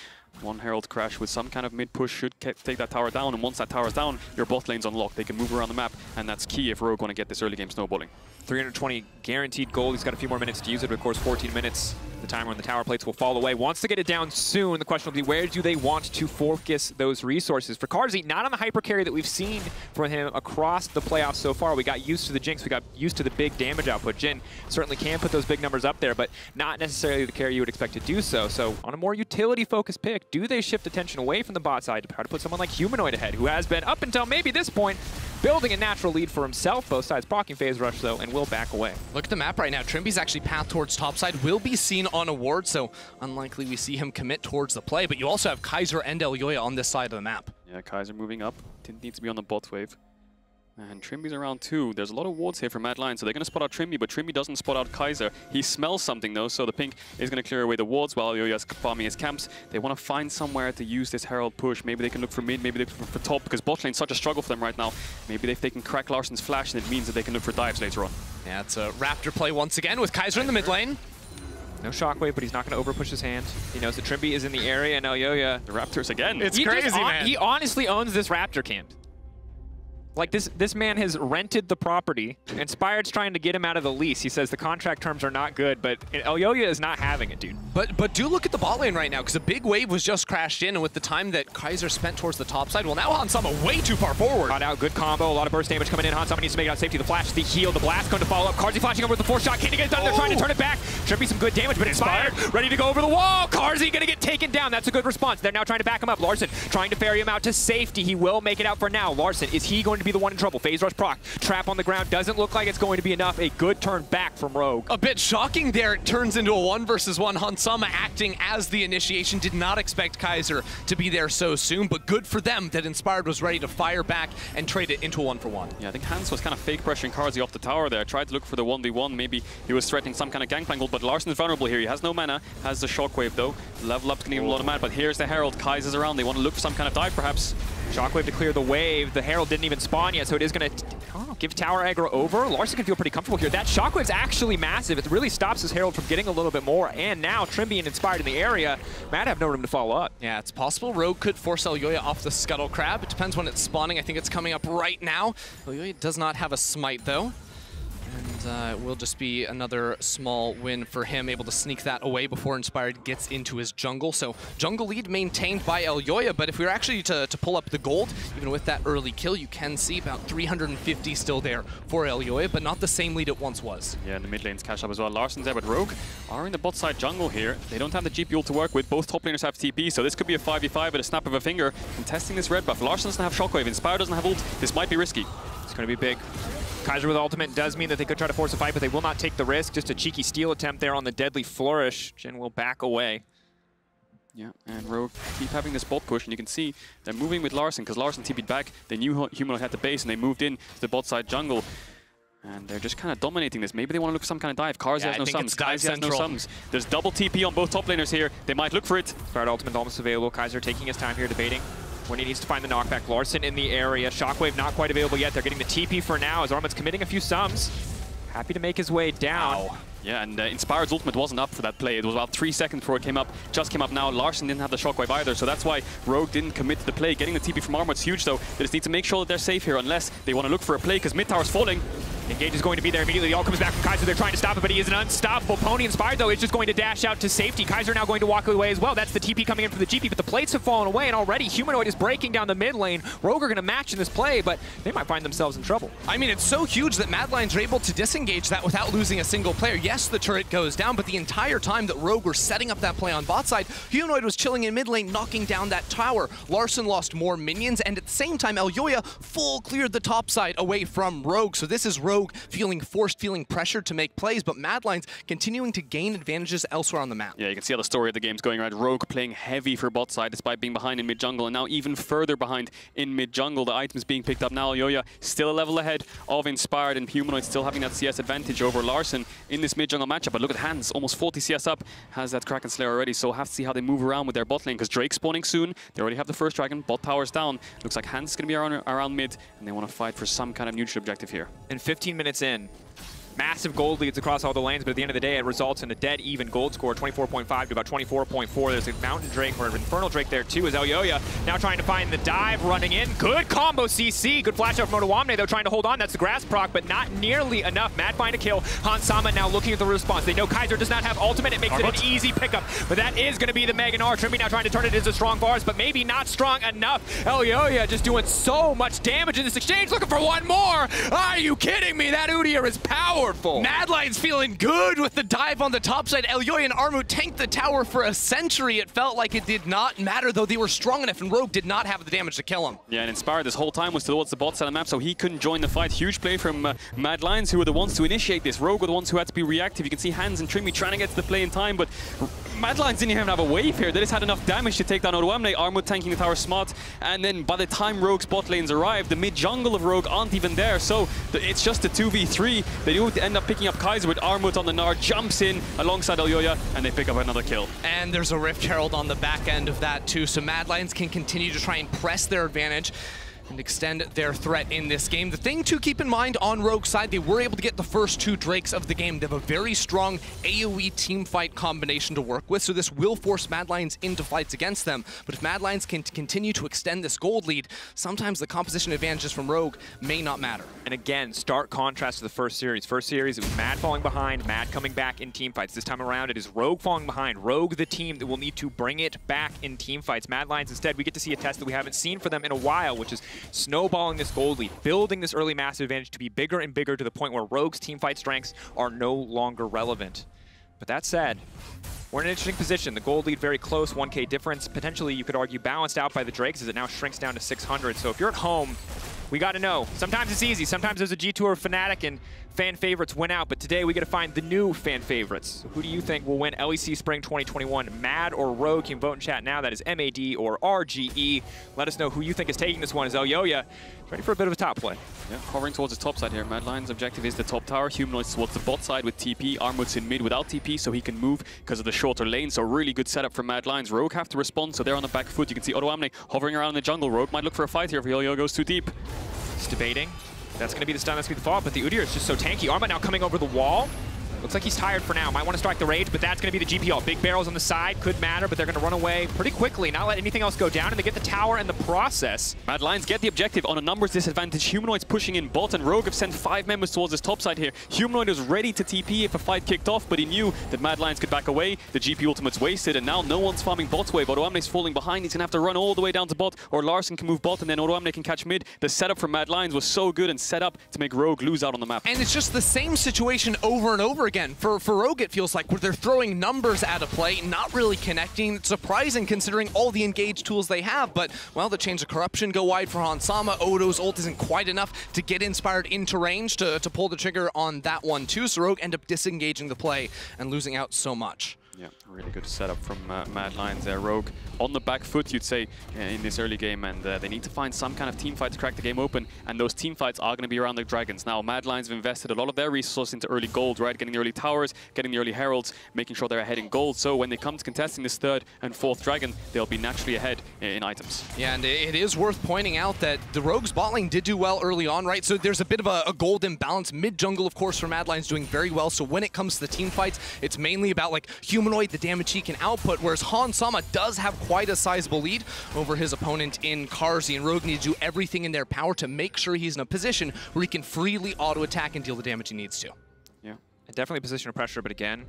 One Herald crash with some kind of mid push should take that tower down, and once that tower's down, your bot lane's unlocked. They can move around the map, and that's key if Rogue want to get this early game snowballing. 320 guaranteed gold. He's got a few more minutes to use it, but of course 14 minutes. The timer on the tower plates will fall away. Wants to get it down soon. The question will be where do they want to focus those resources? For Carzzy, not on the hyper carry that we've seen from him across the playoffs so far. We got used to the Jinx. We got used to the big damage output. Jhin certainly can put those big numbers up there, but not necessarily the carry you would expect to do so. So on a more utility-focused pick, do they shift attention away from the bot side to try to put someone like Humanoid ahead, who has been, up until maybe this point, building a natural lead for himself. Both sides proccing Phase Rush, though, and will back away. Look at the map right now. Trymbi's actually path towards topside, will be seen on a ward, so unlikely we see him commit towards the play. But you also have Kaiser and Elyoya on this side of the map. Yeah, Kaiser moving up. Didn't need to be on the bot wave. And Trymbi's around too. There's a lot of wards here from Mad Lion, so they're going to spot out Trymbi, but Trymbi doesn't spot out Kaiser. He smells something though, so the pink is going to clear away the wards while Yoya's farming his camps. They want to find somewhere to use this Herald push. Maybe they can look for mid, maybe they look for, for top, because bot lane's such a struggle for them right now. Maybe if they can crack Larssen's flash, then it means that they can look for dives later on. Yeah, it's a Raptor play once again with Kaiser in the mid lane. No shockwave, but he's not going to overpush his hand. He knows that Trymbi is in the area, and Elyoya... The Raptors again. It's he crazy, man. He honestly owns this Raptor camp. Like this, this man has rented the property. Inspired's trying to get him out of the lease. He says the contract terms are not good, but Elyoya is not having it, dude. But but do look at the bot lane right now, because a big wave was just crashed in, and with the time that Kaiser spent towards the top side, well, now Hans Sama way too far forward. Caught out, good combo, a lot of burst damage coming in. Hans Sama needs to make it out safety. The flash, the heal, the blast going to follow up. Carzzy flashing over with the four shot. Can't get it done. Oh. They're trying to oh. turn it back. Should be some good damage, but Inspired, ready to go over the wall. Carzzy going to get taken down. That's a good response. They're now trying to back him up. Larssen trying to ferry him out to safety. He will make it out for now. Larssen, is he going to be the one in trouble? Phase rush proc. Trap on the ground doesn't look like it's going to be enough. A good turn back from Rogue. A bit shocking there. It turns into a one versus one. Hans Sama acting as the initiation. Did not expect Kaiser to be there so soon, but good for them that Inspired was ready to fire back and trade it into a one for one. Yeah, I think Hans was kind of fake pressuring Carzzy off the tower there. Tried to look for the 1v1. Maybe he was threatening some kind of gangplank ult, but Larssen is vulnerable here. He has no mana, has the shockwave though. Level up's gonna give him oh. a lot of mana, but here's the Herald. Kaiser's around. They want to look for some kind of dive perhaps. Shockwave to clear the wave. The Herald didn't even spawn yet, so it is going to give tower aggro over. Larssen can feel pretty comfortable here. That Shockwave's actually massive. It really stops his Herald from getting a little bit more. And now Trymbi and Inspired in the area. Might have no room to follow up. Yeah, it's possible Rogue could force Elyoya off the Scuttle Crab. It depends when it's spawning. I think it's coming up right now. Elyoya does not have a smite, though. And uh, it will just be another small win for him, able to sneak that away before Inspired gets into his jungle. So jungle lead maintained by Elyoya, but if we were actually to, to pull up the gold, even with that early kill, you can see about 350 still there for Elyoya, but not the same lead it once was. Yeah, and the mid lane's cash up as well. Larssen's there, but Rogue are in the bot side jungle here. They don't have the GP ult to work with. Both top laners have TP, so this could be a 5v5 at a snap of a finger. Contesting this red buff. Larssen doesn't have Shockwave, Inspire doesn't have ult. This might be risky. It's going to be big. Kaiser with ultimate does mean that they could try to force a fight, but they will not take the risk. Just a cheeky steal attempt there on the Deadly Flourish. Jhin will back away. Yeah, and Rogue keep having this bot push, and you can see they're moving with Larssen, because Larssen TP'd back. They knew Humanoid had the base, and they moved in to the bot side jungle. And they're just kind of dominating this. Maybe they want to look for some kind of dive. Carzzy yeah, has no sums. Kaiser has no sums. There's double TP on both top laners here. They might look for it. Start ultimate almost available. Kaiser taking his time here debating when he needs to find the knockback. Larssen in the area. Shockwave not quite available yet. They're getting the TP for now as Armut's committing a few sums. Happy to make his way down. Ow. Yeah, and uh, Inspired's ultimate wasn't up for that play. It was about three seconds before it came up. Just came up now. Larssen didn't have the shockwave either, so that's why Rogue didn't commit to the play. Getting the TP from Armut's huge, though. They just need to make sure that they're safe here, unless they want to look for a play, because mid tower's falling. Engage is going to be there immediately. All comes back from Kaiser. They're trying to stop it, but he is an unstoppable pony. Inspired, though, is just going to dash out to safety. Kaiser now going to walk away as well. That's the TP coming in from the GP, but the plates have fallen away, and already Humanoid is breaking down the mid lane. Rogue are going to match in this play, but they might find themselves in trouble. I mean, it's so huge that Mad Lions are able to disengage that without losing a single player. Yes, the turret goes down, but the entire time that Rogue were setting up that play on bot side, Humanoid was chilling in mid lane, knocking down that tower. Larssen lost more minions, and at the same time, Elyoya full cleared the top side away from Rogue. So this is Rogue Rogue feeling forced, feeling pressured to make plays, but Mad Lions continuing to gain advantages elsewhere on the map. Yeah, you can see how the story of the game's going around. Rogue playing heavy for bot side despite being behind in mid jungle, and now even further behind in mid jungle. The items being picked up now. Yoya still a level ahead of Inspired, and Humanoid still having that CS advantage over Larssen in this mid jungle matchup. But look at Hans, almost 40 CS up, has that Kraken Slayer already, so we'll have to see how they move around with their bot lane, because Drake spawning soon. They already have the first dragon, bot power's down. Looks like Hans is going to be around, around mid, and they want to fight for some kind of neutral objective here. And 15 minutes in, massive gold leads across all the lanes, but at the end of the day, it results in a dead even gold score, 24.5 to about 24.4. There's a Mountain Drake or an Infernal Drake there too, as Elyoya now trying to find the dive, running in. Good combo CC, good flash out from Odoamne, though, trying to hold on. That's the grass proc, but not nearly enough. Mad find a kill. Hans Sama now looking at the response. They know Kaiser does not have ultimate. It makes it an easy pickup, but that is going to be the Mega Gnar. Trymbi now trying to turn it into strong bars, but maybe not strong enough. Elyoya just doing so much damage in this exchange, looking for one more. Are you kidding me? That Udyr is powerful. Mad Lions feeling good with the dive on the top side. Elyoya and Armut tanked the tower for a century. It felt like it did not matter, though they were strong enough, and Rogue did not have the damage to kill him. Yeah, and Inspired this whole time was towards the bot side of the map, so he couldn't join the fight. Huge play from uh, Mad Lions, who were the ones to initiate this. Rogue were the ones who had to be reactive. You can see Hans and Trymbi trying to get to the play in time, but Mad Lions didn't even have a wave here. They just had enough damage to take down Odoamne. Armut tanking the tower smart, and then by the time Rogue's bot lanes arrive, the mid-jungle of Rogue aren't even there, so it's just a 2v3. They do end up picking up Kaiser with Armut on the Gnar, jumps in alongside Elyoya, and they pick up another kill. And there's a Rift Herald on the back end of that too, so Mad Lions can continue to try and press their advantage and extend their threat in this game. The thing to keep in mind on Rogue's side, they were able to get the first two Drakes of the game. They have a very strong AoE team fight combination to work with, so this will force Mad Lions into fights against them. But if Mad Lions can continue to extend this gold lead, sometimes the composition advantages from Rogue may not matter. And again, stark contrast to the first series. First series, it was Mad falling behind, Mad coming back in team fights. This time around, it is Rogue falling behind. Rogue, the team that will need to bring it back in team fights. Mad Lions, instead, we get to see a test that we haven't seen for them in a while, which is snowballing this gold lead, building this early massive advantage to be bigger and bigger to the point where Rogue's team fight strengths are no longer relevant. But that said, we're in an interesting position. The gold lead very close, 1k difference. Potentially, you could argue balanced out by the Drakes as it now shrinks down to 600. So if you're at home, we got to know. Sometimes it's easy. Sometimes there's a G2 or Fnatic and fan favorites win out. But today we got to find the new fan favorites. Who do you think will win LEC Spring 2021? Mad or Rogue? You can vote in chat now. That is MAD or RGE. Let us know who you think is taking this one. Is Elyoya ready for a bit of a top play? Yeah, hovering towards the top side here. Mad Lion's objective is the top tower. Humanoids towards the bot side with TP. Armut's in mid without TP, so he can move because of the shorter lane. So really good setup for Mad Lions. Rogue have to respond, so they're on the back foot. You can see Otto Odoamne hovering around in the jungle. Rogue might look for a fight here if Elyoya goes too deep. Just debating. That's going to be the stun, that's going to be the fall, but the Udyr is just so tanky. Armut now coming over the wall. Looks like he's tired for now. Might want to strike the Rage, but that's going to be the GPL. Big barrels on the side could matter, but they're going to run away pretty quickly, not let anything else go down, and they get the tower in the process. Mad Lions get the objective on a numbers disadvantage. Humanoid's pushing in bot, and Rogue have sent five members towards his top side here. Humanoid was ready to TP if a fight kicked off, but he knew that Mad Lions could back away. The GP ultimate's wasted, and now no one's farming bot wave. Odoamne's falling behind. He's going to have to run all the way down to bot, or Larssen can move bot, and then Odoamne can catch mid. The setup for Mad Lions was so good and set up to make Rogue lose out on the map. And it's just the same situation over and over again. For, for Rogue, it feels like, they're throwing numbers at a play, not really connecting. It's surprising considering all the engaged tools they have, but, well, the Chains of Corruption go wide for Hans Sama. Odo's ult isn't quite enough to get Inspired into range to, to pull the trigger on that one, too, so Rogue end up disengaging the play and losing out so much. Yeah, really good setup from uh, Mad Lions there. Rogue on the back foot, you'd say, uh, in this early game, and uh, they need to find some kind of team fight to crack the game open, and those team fights are going to be around the Dragons. Now, Mad Lions have invested a lot of their resources into early gold, right? Getting the early towers, getting the early heralds, making sure they're ahead in gold, so when they come to contesting this third and fourth Dragon, they'll be naturally ahead in items. Yeah, and it is worth pointing out that the Rogue's bot lane did do well early on, right? So there's a bit of a, a gold imbalance. Mid-jungle, of course, for Mad Lions doing very well, so when it comes to the team fights, it's mainly about, like, Humanoid, the damage he can output, whereas Hans Sama does have quite a sizable lead over his opponent in Carzzy, and Rogue needs to do everything in their power to make sure he's in a position where he can freely auto-attack and deal the damage he needs to. Yeah. Definitely a position of pressure, but again,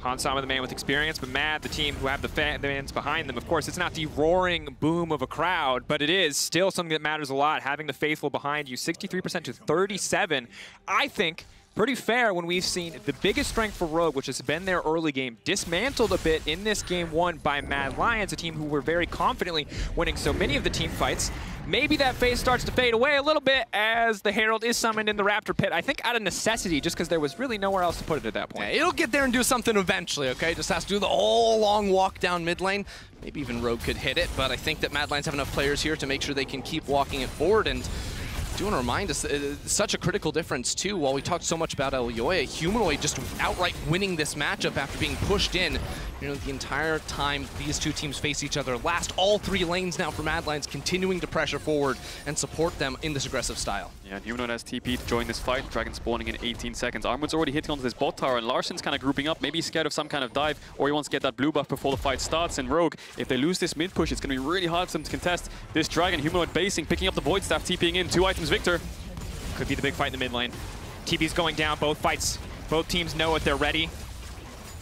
Hans Sama, the man with experience, but Mad, the team who have the fans behind them. Of course, it's not the roaring boom of a crowd, but it is still something that matters a lot, having the faithful behind you. 63% to 37. I think pretty fair when we've seen the biggest strength for Rogue, which has been their early game, dismantled a bit in this game one by Mad Lions, a team who were very confidently winning so many of the team fights. maybe that phase starts to fade away a little bit as the Herald is summoned in the Raptor pit. I think out of necessity, just because there was really nowhere else to put it at that point. Yeah, it'll get there and do something eventually, okay? Just has to do the whole long walk down mid lane. Maybe even Rogue could hit it, but I think that Mad Lions have enough players here to make sure they can keep walking it forward. And do want to remind us, uh, such a critical difference too. While we talked so much about Elyoya, Humanoid just outright winning this matchup after being pushed in. You know, the entire time these two teams face each other. Last all three lanes now for Mad Lions, continuing to pressure forward and support them in this aggressive style. Yeah, and Humanoid has TP to join this fight. Dragon spawning in 18 seconds. Armut's already hitting onto this bot tower, and Larssen's kind of grouping up. Maybe he's scared of some kind of dive, or he wants to get that blue buff before the fight starts. And Rogue, if they lose this mid push, it's going to be really hard for them to contest this Dragon. Humanoid basing, picking up the Void Staff, TPing in. Two items, Viktor. Could be the big fight in the mid lane. TP's going down, both fights, both teams know it, they're ready.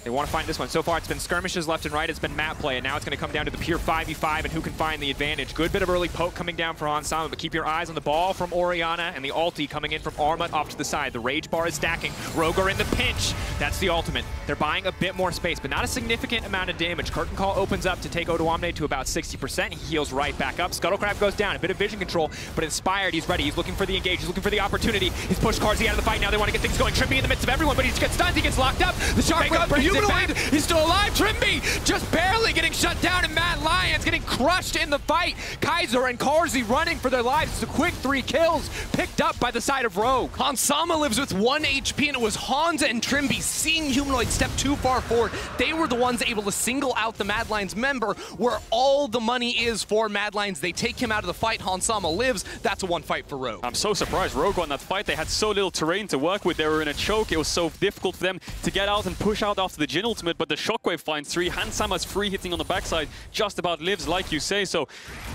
They want to find this one. So far, it's been skirmishes left and right. It's been map play, and now it's going to come down to the pure 5v5 and who can find the advantage. Good bit of early poke coming down for Hans Sama, but keep your eyes on the ball from Orianna and the ulti coming in from Armut off to the side. The Rage Bar is stacking. Roger in the pinch. That's the ultimate. They're buying a bit more space, but not a significant amount of damage. Curtain Call opens up to take Odoamne to about 60%. He heals right back up. Scuttle Crab goes down. A bit of vision control, but inspired. He's ready. He's looking for the engage. He's looking for the opportunity. He's pushed Carzzy out of the fight. Now they want to get things going. Trymbi in the midst of everyone, but he gets stunned. He gets locked up. The Shark brings it back. He's still alive. Trymbi just barely getting shut down, and Mad Lions getting crushed in the fight. Kaiser and Carzzy running for their lives. It's a quick three kills picked up by the side of Rogue. Hans Sama lives with one HP, and it was Hans and Trimby seeing Humanoid step too far forward. They were the ones able to single out the Mad Lions member where all the money is for Mad Lions. They take him out of the fight. Hans Sama lives. That's a one fight for Rogue. I'm so surprised. Rogue won that fight. They had so little terrain to work with. They were in a choke. It was so difficult for them to get out and push out after the Jhin ultimate, but the Shockwave finds three. Hans Sama's free hitting on the backside just about lives, like you say. So,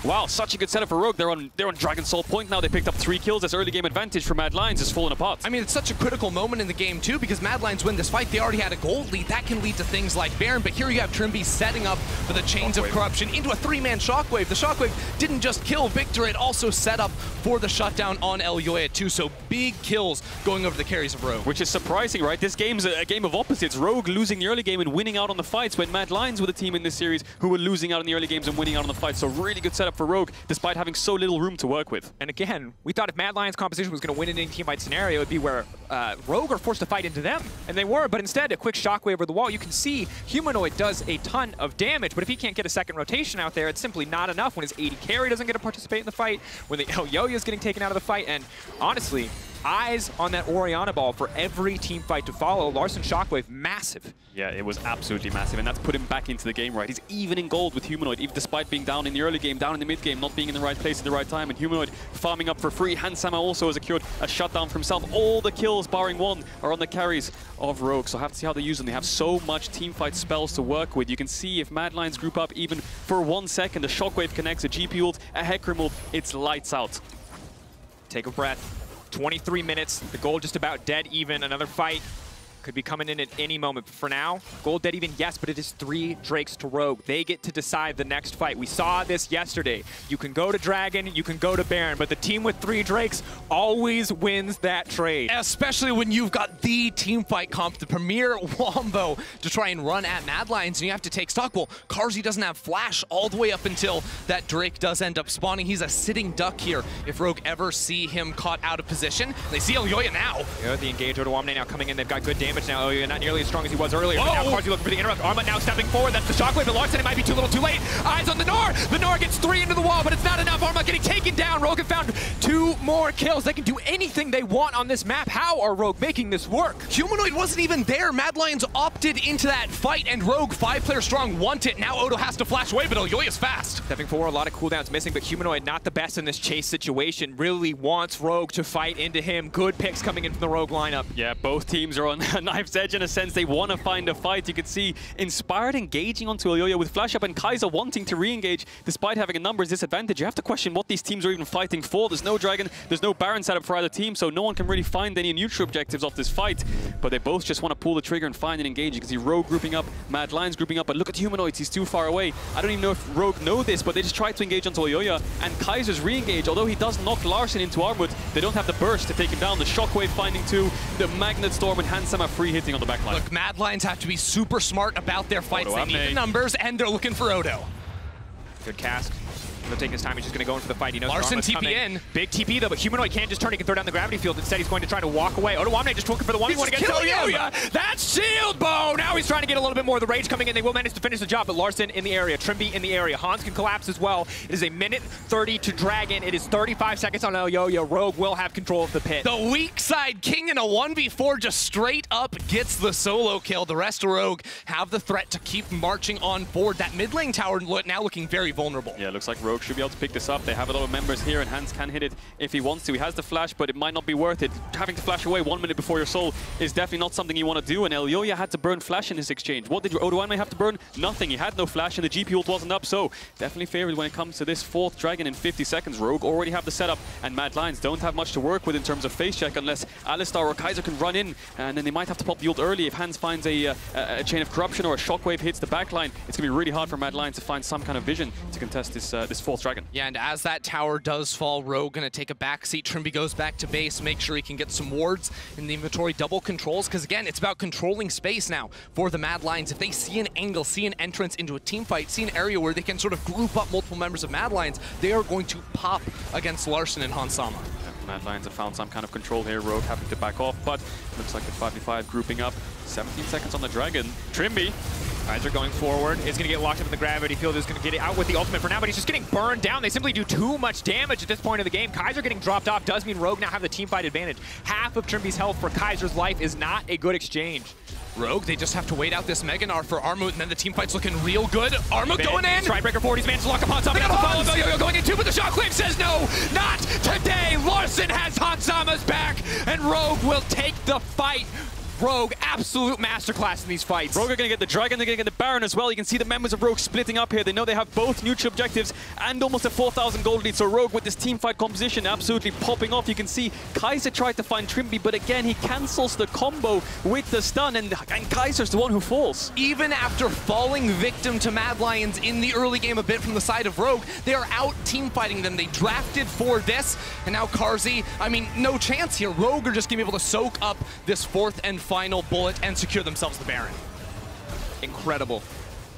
wow, such a good setup for Rogue. They're on they're on Dragon Soul point now. They picked up three kills. This early game advantage for Mad Lions is falling apart. I mean, it's such a critical moment in the game, too, because Mad Lions win this fight. They already had a gold lead. That can lead to things like Baron, but here you have Trymbi setting up for the Chains Shockwave. of Corruption into a three-man Shockwave. The Shockwave didn't just kill Viktor, it also set up for the shutdown on Elyoya, too. So big kills going over the carries of Rogue. Which is surprising, right? This game's a, a game of opposites. Rogue losing the early game and winning out on the fights when Mad Lions were the team in this series who were losing out in the early games and winning out on the fights. So really good setup for Rogue, despite having so little room to work with. And again, we thought if Mad Lions composition was going to win in any team fight scenario, it would be where uh, Rogue are forced to fight into them. And they were, but instead, a quick shockwave over the wall. You can see Humanoid does a ton of damage, but if he can't get a second rotation out there, it's simply not enough when his AD carry doesn't get to participate in the fight, when the <laughs> El Yo is getting taken out of the fight, and honestly, eyes on that Orianna ball for every team fight to follow. Larssen Shockwave, massive. Yeah, it was absolutely massive, and that's put him back into the game, right? He's even in gold with Humanoid, even despite being down in the early game, down in the mid game, not being in the right place at the right time, and Humanoid farming up for free. Hans Sama also has secured a shutdown for himself. All the kills, barring one, are on the carries of Rogue, so I have to see how they use them. They have so much team fight spells to work with. You can see if Mad Lions group up even for one second, the Shockwave connects, a GP ult, a Hecarim ult, it's lights out. Take a breath. 23 minutes. The goal just about dead even. Another fight could be coming in at any moment. But for now, gold dead even, yes, but it is three Drakes to Rogue. They get to decide the next fight. We saw this yesterday. You can go to Dragon, you can go to Baron, but the team with three Drakes always wins that trade. Especially when you've got the team fight comp, the premier Wombo, to try and run at Mad Lions, and you have to take stock. Well, Carzzy doesn't have flash all the way up until that Drake does end up spawning. He's a sitting duck here. If Rogue ever see him caught out of position, they see Elyoya now. You know, the engage Odoamne now coming in. They've got good damage now. Oh, yeah, not nearly as strong as he was earlier. But now oh! Carzzy looking for the interrupt. Armut now stepping forward. That's the shockwave. But Larssen, it might be too little too late. Eyes on the Gnar. The Gnar gets three into the wall, but it's not enough. Armut getting taken down. Rogue have found two more kills. They can do anything they want on this map. How are Rogue making this work? Humanoid wasn't even there. Mad Lions opted into that fight, and Rogue, five player strong, want it. Now Odo has to flash away, but Elyoya's fast. Stepping forward, a lot of cooldowns missing, but Humanoid not the best in this chase situation. Really wants Rogue to fight into him. Good picks coming in from the Rogue lineup. Yeah, both teams are on <laughs> knife's edge in a sense. They want to find a fight. You can see Inspired engaging onto Elyoya with Flash Up and Kaiser wanting to re-engage despite having a numbers disadvantage. You have to question what these teams are even fighting for. There's no Dragon, there's no Baron setup for either team, so no one can really find any neutral objectives off this fight. But they both just want to pull the trigger and find and engage. You can see Rogue grouping up, Mad Lions grouping up, but look at Humanoids, he's too far away. I don't even know if Rogue know this, but they just tried to engage onto Elyoya, and Kaiser's re-engage, although he does knock Larssen into Armut, they don't have the burst to take him down. The Shockwave finding two, the Magnet Storm and Hans Sama free hitting on the backline. Look, Mad Lions have to be super smart about their fights. Odo they need the numbers, and they're looking for Odo. Good cast. He'll take his time. He's just going to go in for the fight. He knows Larssen Dharma's TP coming. in. Big TP though, but Humanoid can't just turn. He can throw down the gravity field. Instead, he's going to try to walk away. Odoamne just looking for the one He's one just against killing him. Oyoya. That's shield bow. Now he's trying to get a little bit more of the rage coming in. They will manage to finish the job, but Larssen in the area, Trymbi in the area. Hans can collapse as well. It is a minute 30 to Dragon. It is 35 seconds on Oyoya. Rogue will have control of the pit. The weak side king in a 1v4 just straight up gets the solo kill. The rest of Rogue have the threat to keep marching on board. That mid lane tower now looking very vulnerable. Yeah, looks like Rogue should be able to pick this up. They have a lot of members here, and Hans can hit it if he wants to. He has the flash, but it might not be worth it. Having to flash away one minute before your soul is definitely not something you want to do, and Elyoya had to burn flash in this exchange. What did Odoamne have to burn? Nothing. He had no flash, and the GP ult wasn't up, so definitely favored when it comes to this fourth Dragon in 50 seconds. Rogue already have the setup, and Mad Lions don't have much to work with in terms of face check unless Alistar or Kaiser can run in, and then they might have to pop the ult early. If Hans finds a, uh, a chain of corruption or a shockwave hits the backline, it's going to be really hard for Mad Lions to find some kind of vision to contest this, uh, this fourth Dragon. Yeah, and as that tower does fall, Rogue gonna take a back seat. Trymbi goes back to base, make sure he can get some wards in the inventory, double controls, because again, it's about controlling space now for the Mad Lions. If they see an angle, see an entrance into a team fight, see an area where they can sort of group up multiple members of Mad Lions, they are going to pop against Larssen and Hans Sama. Mad Lions have found some kind of control here. Rogue having to back off, but looks like the 5v5 grouping up. 17 seconds on the Dragon. Trymbi. Kaiser going forward is going to get locked up in the gravity field. Is going to get it out with the ultimate for now, but he's just getting burned down. They simply do too much damage at this point of the game. Kaiser getting dropped off does mean Rogue now have the team fight advantage. Half of Trymbi's health for Kaiser's life is not a good exchange. Rogue, they just have to wait out this Mega Gnar for Armut, and then the team fight's looking real good. Armut going in! Strikebreaker 40, he's managed to lock up Hans Sama. They got Now the Hans! follow, Yo-Yo going in two, but the Shockwave says no, not today. Larssen has Hans Sama's back, and Rogue will take the fight. Rogue, absolute masterclass in these fights. Rogue are going to get the Dragon, they're going to get the Baron as well. You can see the members of Rogue splitting up here. They know they have both neutral objectives and almost a 4,000 gold lead. So Rogue with this team fight composition absolutely popping off. You can see Kaiser tried to find Trymbi, but again, he cancels the combo with the stun, and, and Kaiser's the one who falls. Even after falling victim to Mad Lions in the early game a bit from the side of Rogue, they are out team fighting them. They drafted for this, and now Carzzy, I mean, no chance here. Rogue are just gonna be able to soak up this fourth and final bullet and secure themselves the Baron. incredible.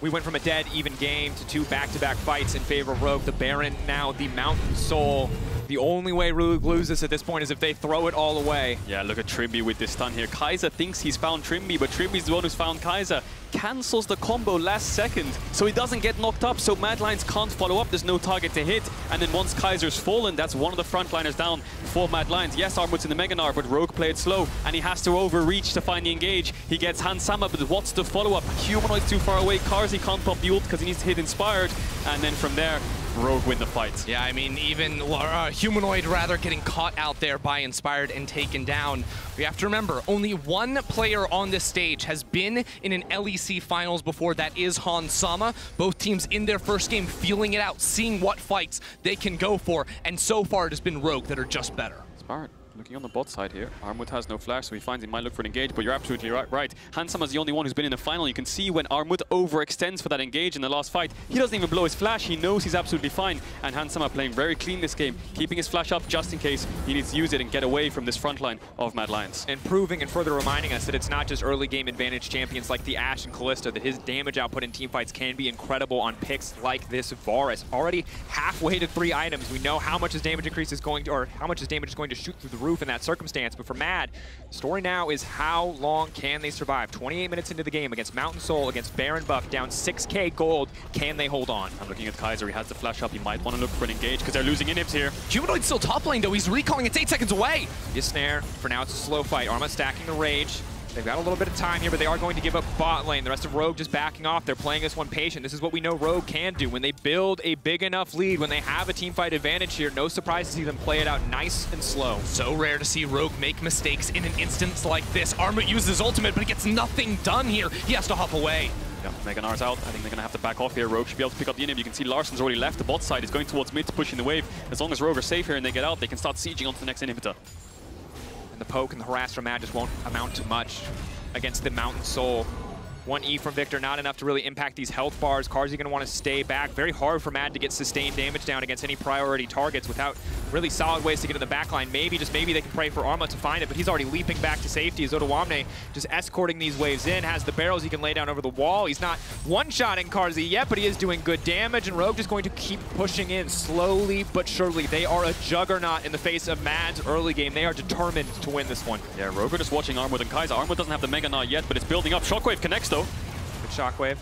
We went from a dead, even game to two back-to-back -back fights in favor of Rogue. The Baron, now the Mountain Soul. The only way Rogue loses at this point is if they throw it all away. Yeah, look at Trymbi with this stun here. Kaiser thinks he's found Trymbi, but Trymbi's the one who's found Kaiser. Cancels the combo last second, so he doesn't get knocked up, so Mad Lions can't follow up. There's no target to hit. And then once Kaiser's fallen, that's one of the frontliners down for Mad Lions. Yes, Armut's in the Mega Gnar, but Rogue played slow, and he has to overreach to find the engage. He gets Hans Sama, but what's the follow-up? Humanoid's too far away. Carzzy can't pop the ult because he needs to hit Inspired. And then from there, Rogue win the fight. Yeah, I mean, even uh, Humanoid rather getting caught out there by Inspired and taken down. We have to remember, only one player on this stage has been in an LEC finals before. That is Hans Sama. Both teams in their first game feeling it out, seeing what fights they can go for. And so far, it has been Rogue that are just better. Smart. Looking on the bot side here. Armut has no flash, so he finds he might look for an engage, but you're absolutely right. right. Handsome is the only one who's been in the final. You can see when Armut overextends for that engage in the last fight, he doesn't even blow his flash. He knows he's absolutely fine. And Hans Sama playing very clean this game, keeping his flash up just in case he needs to use it and get away from this front line of Mad Lions. and proving and further reminding us that it's not just early game advantage champions like the Ashe and Kalista, that his damage output in teamfights can be incredible on picks like this Varus. Already halfway to three items. We know how much his damage increase is going to, or how much his damage is going to shoot through the roof in that circumstance. But for Mad, the story now is how long can they survive? 28 minutes into the game against Mountain Soul, against Baron Buff, down 6k gold. Can they hold on? I'm looking at Kaiser. He has the flash up. He might want to look for an engage because they're losing inhibs here. Humanoid's still top lane, though. He's recalling. It's eight seconds away. This snare, for now it's a slow fight. Armut stacking the rage. They've got a little bit of time here, but they are going to give up bot lane. The rest of Rogue just backing off. They're playing this one patient. This is what we know Rogue can do. When they build a big enough lead, when they have a team fight advantage here, no surprise to see them play it out nice and slow. So rare to see Rogue make mistakes in an instance like this. Armut uses his ultimate, but he gets nothing done here. He has to hop away. Yeah, Mega Gnar's out. I think they're going to have to back off here. Rogue should be able to pick up the inhib. You can see Larssen's already left the bot side. He's going towards mid, to push in the wave. As long as Rogue are safe here and they get out, they can start sieging onto the next inhibitor. The poke and the harass from Mad just won't amount to much against the Mountain Soul. One E from Viktor, not enough to really impact these health bars. Carzzy going to want to stay back. Very hard for Mad to get sustained damage down against any priority targets without really solid ways to get in the back line. Maybe, just maybe they can pray for Armut to find it, but he's already leaping back to safety as Odoamne just escorting these waves in, has the barrels he can lay down over the wall. He's not one-shotting Carzzy yet, but he is doing good damage, and Rogue just going to keep pushing in slowly but surely. They are a juggernaut in the face of Mad's early game. They are determined to win this one. Yeah, Rogue just watching Armut and Kaiser. Armut doesn't have the Mega Gnar yet, but it's building up. Shockwave connects Good Shockwave.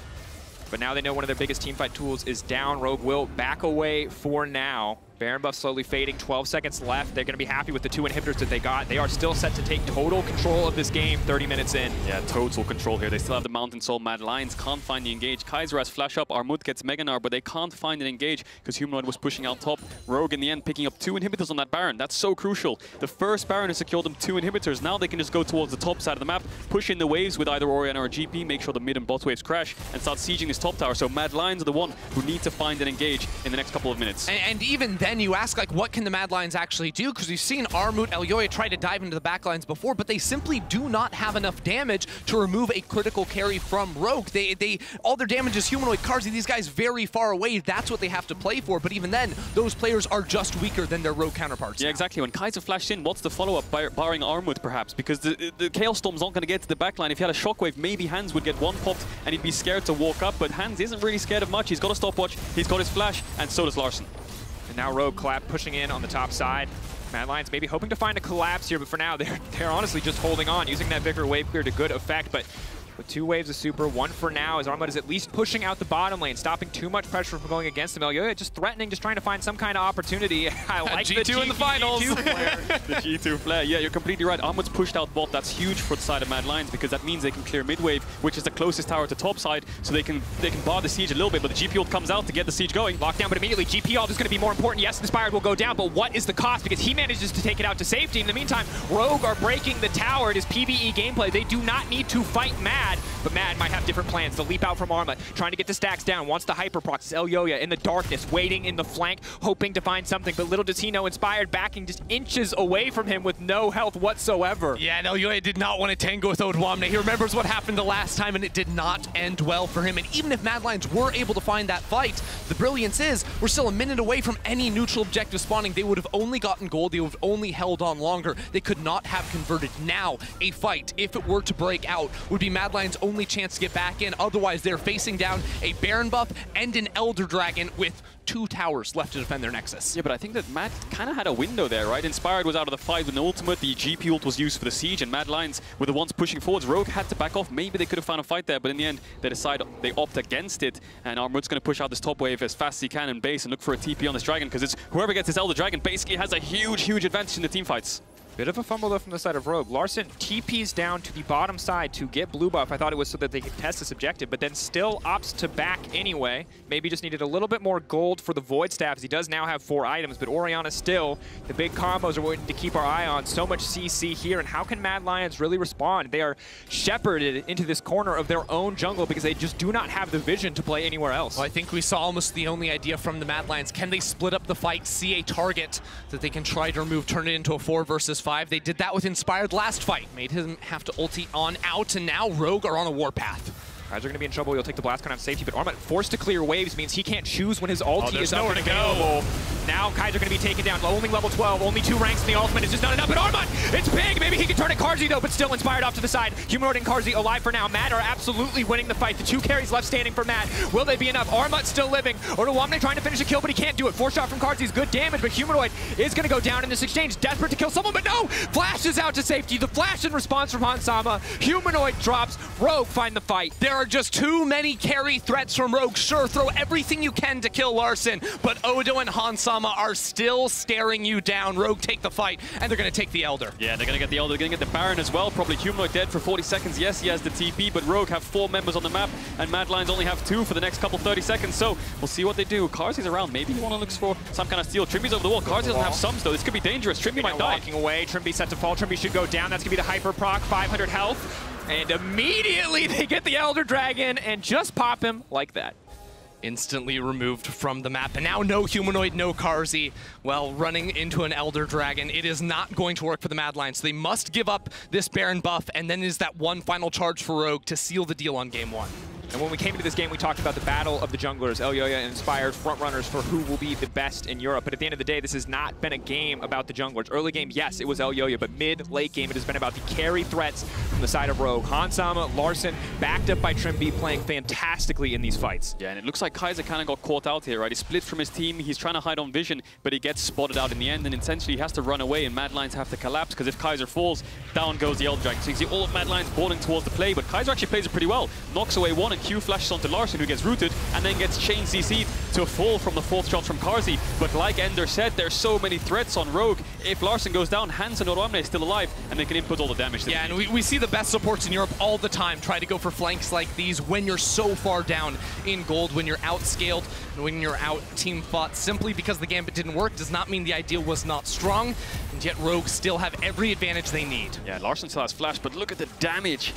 But now they know one of their biggest teamfight tools is down. Rogue will back away for now. Baron buff slowly fading, 12 seconds left. They're going to be happy with the two inhibitors that they got. They are still set to take total control of this game 30 minutes in. Yeah, total control here. They still have the Mountain Soul. Mad Lions can't find the engage. Kaiser has flash up. Armut gets Mega Gnar, but they can't find an engage because Humanoid was pushing out top. Rogue in the end picking up two inhibitors on that Baron. That's so crucial. The first Baron has secured them two inhibitors. Now they can just go towards the top side of the map, push in the waves with either Orianna or GP, make sure the mid and bot waves crash, and start sieging this top tower. So Mad Lions are the one who need to find an engage in the next couple of minutes. And, and even then, you ask, like, what can the Mad Lions actually do? Because we've seen Armut, Elyoya try to dive into the backlines before, but they simply do not have enough damage to remove a critical carry from Rogue. They, they, all their damage is humanoid. Carzzy, these guys very far away. That's what they have to play for. But even then, those players are just weaker than their Rogue counterparts. Yeah, now. exactly. When Kaiser flashed in, what's the follow-up bar barring Armut, perhaps? Because the, the Chaos Storm's not going to get to the backline. If he had a Shockwave, maybe Hans would get one popped and he'd be scared to walk up. But Hans isn't really scared of much. He's got a stopwatch, he's got his flash, and so does Larssen. And now Rogue Clap pushing in on the top side. Mad Lions maybe hoping to find a collapse here, but for now, <laughs> they're, they're honestly just holding on, using that Viktor wave clear to good effect. But with two waves of super, one for now, as Armut is at least pushing out the bottom lane, stopping too much pressure from going against him. Elyoya just threatening, just trying to find some kind of opportunity. <laughs> I <laughs> like G2 the in the finals. G2 player. <laughs> the G2 flare. Yeah, you're completely right. Armut's pushed out bot. That's huge for the side of Mad Lions because that means they can clear mid wave, which is the closest tower to top side, so they can they can bar the siege a little bit. But the GP ult comes out to get the siege going. Lockdown, but immediately GP ult is going to be more important. Yes, Inspired will go down, but what is the cost? Because he manages to take it out to safety. In the meantime, Rogue are breaking the tower. It is PvE gameplay. They do not need to fight Mad, but Mad might have different plans. The leap out from Armut, trying to get the stacks down, wants the hyper proc. It's Elyoya in the darkness, waiting in the flank, hoping to find something, but little does he know, Inspired backing just inches away from him with no health whatsoever. Yeah, and Elyoya did not want to tango with Odoamne. He remembers what happened the last time, and it did not end well for him. And even if Mad Lions were able to find that fight, the brilliance is we're still a minute away from any neutral objective spawning. They would have only gotten gold. They would have only held on longer. They could not have converted. Now, a fight, if it were to break out, would be Mad Lions' only chance to get back in. Otherwise, they're facing down a Baron buff and an Elder Dragon with two towers left to defend their Nexus. Yeah, but I think that Matt kind of had a window there, right? Inspired was out of the fight with an ultimate. The GP ult was used for the siege, and Mad Lions were the ones pushing forwards. Rogue had to back off. Maybe they could have found a fight there, but in the end, they decide they opt against it. And Armut's going to push out this top wave as fast as he can in base and look for a TP on this dragon, because it's whoever gets this Elder Dragon basically has a huge, huge advantage in the team fights. Bit of a fumble though from the side of Rogue. Larssen TPs down to the bottom side to get blue buff. I thought it was so that they could test this objective, but then still opts to back anyway. Maybe just needed a little bit more gold for the Void Staff as he does now have four items, but Orianna still, the big combos are waiting to keep our eye on. So much CC here, and how can Mad Lions really respond? They are shepherded into this corner of their own jungle because they just do not have the vision to play anywhere else. Well, I think we saw almost the only idea from the Mad Lions. Can they split up the fight, see a target that they can try to remove, turn it into a four versus five? They did that with Inspired last fight, made him have to ulti on out, and now Rogue are on a warpath. Guys are going to be in trouble. You'll take the blast of safety, but Armut forced to clear waves means he can't choose when his ulti oh, there's is up nowhere to go. Now Kaiser going to be taken down. Only level 12, only two ranks in the ultimate. It's just not enough, but Armut, it's big. Maybe he can turn it Carzzy though, but still inspired off to the side. Humanoid and Carzzy alive for now. Matt are absolutely winning the fight. The two carries left standing for Matt. Will they be enough? Armut still living. Odoamne trying to finish a kill, but he can't do it. Four shot from Carzzy is good damage, but Humanoid is going to go down in this exchange. Desperate to kill someone, but no! Flashes out to safety. The flash in response from Hansama. Humanoid drops. Rogue find the fight. There are just too many carry threats from Rogue. Sure, throw everything you can to kill Larssen, but Odo and Hans Sama are still staring you down. Rogue take the fight, and they're going to take the Elder. Yeah, they're going to get the Elder, they're going to get the Baron as well. Probably Humanoid dead for 40 seconds. Yes, he has the TP, but Rogue have four members on the map, and Mad Lions only have two for the next couple 30 seconds. So we'll see what they do. Carzzy's around. Maybe he want to look for some kind of steal. Trymbi's over the wall. Carzzy doesn't have sums, though. This could be dangerous. Trymbi might die. Walking away. Trymbi set to fall. Trymbi should go down. That's going to be the hyper proc. 500 health. And immediately <laughs> they get the Elder Dragon and just pop him like that. Instantly removed from the map, and now no humanoid, no Carzzy. Well, running into an Elder Dragon, it is not going to work for the Mad Lions. So they must give up this Baron buff, and then is that one final charge for Rogue to seal the deal on game one. And when we came into this game, we talked about the battle of the junglers, Elyoya and Inspired frontrunners for who will be the best in Europe. But at the end of the day, this has not been a game about the junglers. Early game, yes, it was Elyoya, but mid, late game, it has been about the carry threats from the side of Rogue. Hansama, Larssen, backed up by Trymbi, playing fantastically in these fights. Yeah, and it looks like Kaiser kind of got caught out here, right? He split from his team, he's trying to hide on vision, but he gets spotted out in the end, and essentially he has to run away, and Mad Lions have to collapse, because if Kaiser falls, down goes the Elder Dragon. So you see all of Mad Lions balling towards the play, but Kaiser actually plays it pretty well. Knocks away one, and Q flashes onto Larssen, who gets rooted, and then gets chain CC'd to a fall from the fourth shot from Carzzy. But like Ender said, there's so many threats on Rogue. If Larssen goes down, Hansen or Odoamne is still alive, and they can input all the damage. Yeah, and we, we see the best supports in Europe all the time try to go for flanks like these when you're so far down in gold, when you're outscaled, and when you're out team fought. Simply because the gambit didn't work does not mean the idea was not strong, and yet Rogue still have every advantage they need. Yeah, Larssen still has flash, but look at the damage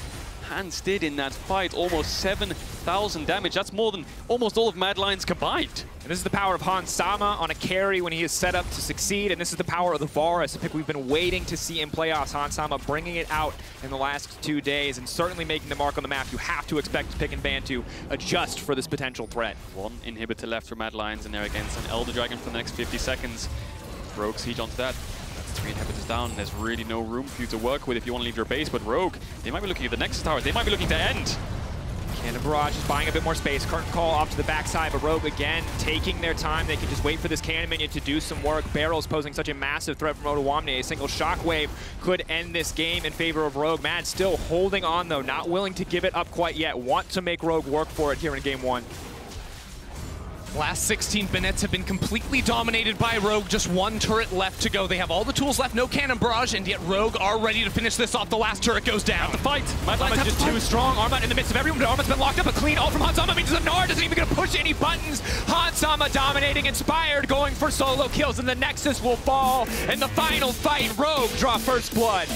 Hans did in that fight. Almost 7,000 damage. That's more than almost all of Mad Lions combined. And this is the power of Hans Sama on a carry when he is set up to succeed. And this is the power of the Varus, a pick we've been waiting to see in playoffs. Hans Sama bringing it out in the last two days and certainly making the mark on the map. You have to expect Pick and Ban to adjust for this potential threat. One inhibitor left for Mad Lions, and they're against an Elder Dragon for the next 50 seconds. Rogue siege onto that. Three inhibitors down. There's really no room for you to work with if you want to leave your base. But Rogue, they might be looking at the next tower. They might be looking to end. Cannon Barrage is buying a bit more space. Curtain Call off to the backside, but Rogue again taking their time. They can just wait for this Cannon Minion to do some work. Barrels posing such a massive threat from Odoamne. A single Shockwave could end this game in favor of Rogue. Mad still holding on though, not willing to give it up quite yet. Want to make Rogue work for it here in game one. Last 16 minutes have been completely dominated by Rogue. Just one turret left to go. They have all the tools left, no cannon barrage, and yet Rogue are ready to finish this off. The last turret goes down. The fight. Mad Lions just too strong. Armut in the midst of everyone. but Armut's been locked up. A clean ult from Hans Sama means the Zanar doesn't even gonna push any buttons. Hans Sama dominating, inspired, going for solo kills, and the Nexus will fall. In the final fight, Rogue draw first blood.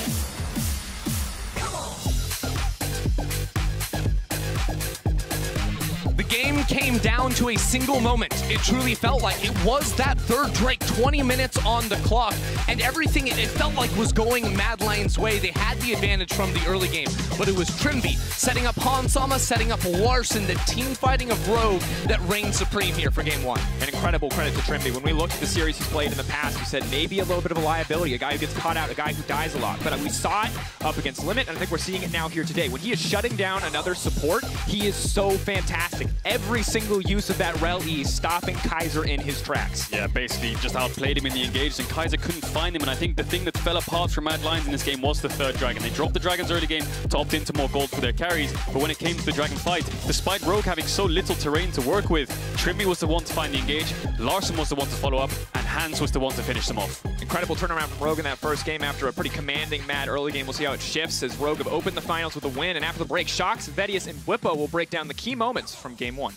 Game came down to a single moment. It truly felt like it was that third Drake, 20 minutes on the clock, and everything it, felt like was going Mad Lions' way. They had the advantage from the early game, but it was Trymbi setting up Hans Sama, setting up Larssen, the team fighting of Rogue that reigned supreme here for game one. An incredible credit to Trymbi. When we looked at the series he's played in the past, we said maybe a little bit of a liability, a guy who gets caught out, a guy who dies a lot. But we saw it up against Limit, and I think we're seeing it now here today. When he is shutting down another support, he is so fantastic. Every single use of that Rell E stopping Kaiser in his tracks. Yeah, basically just outplayed him in the engage, and Kaiser couldn't find him. And I think the thing that fell apart for Mad Lions in this game was the third dragon. They dropped the dragons early game to opt into more gold for their carries, but when it came to the dragon fight, despite Rogue having so little terrain to work with, Trymbi was the one to find the engage, Larssen was the one to follow up, Hans was the one to finish them off. Incredible turnaround from Rogue in that first game after a pretty commanding Mad early game. We'll see how it shifts as Rogue have opened the finals with a win, and after the break, Sjokz, Vedius, and Bwipo will break down the key moments from game one.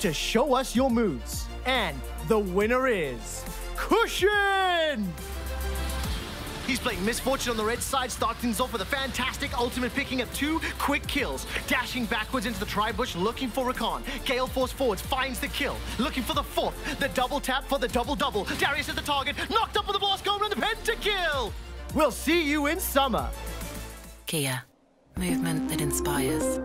To show us your moves, and the winner is Cushion! He's playing Miss Fortune on the red side, starting things off with a fantastic ultimate, picking up two quick kills. Dashing backwards into the tri-bush, looking for Rakan. Gale Force forwards, finds the kill. Looking for the fourth, the double tap for the double-double. Darius at the target, knocked up with the boss golem and the pentakill! We'll see you in summer. Kia, movement that inspires.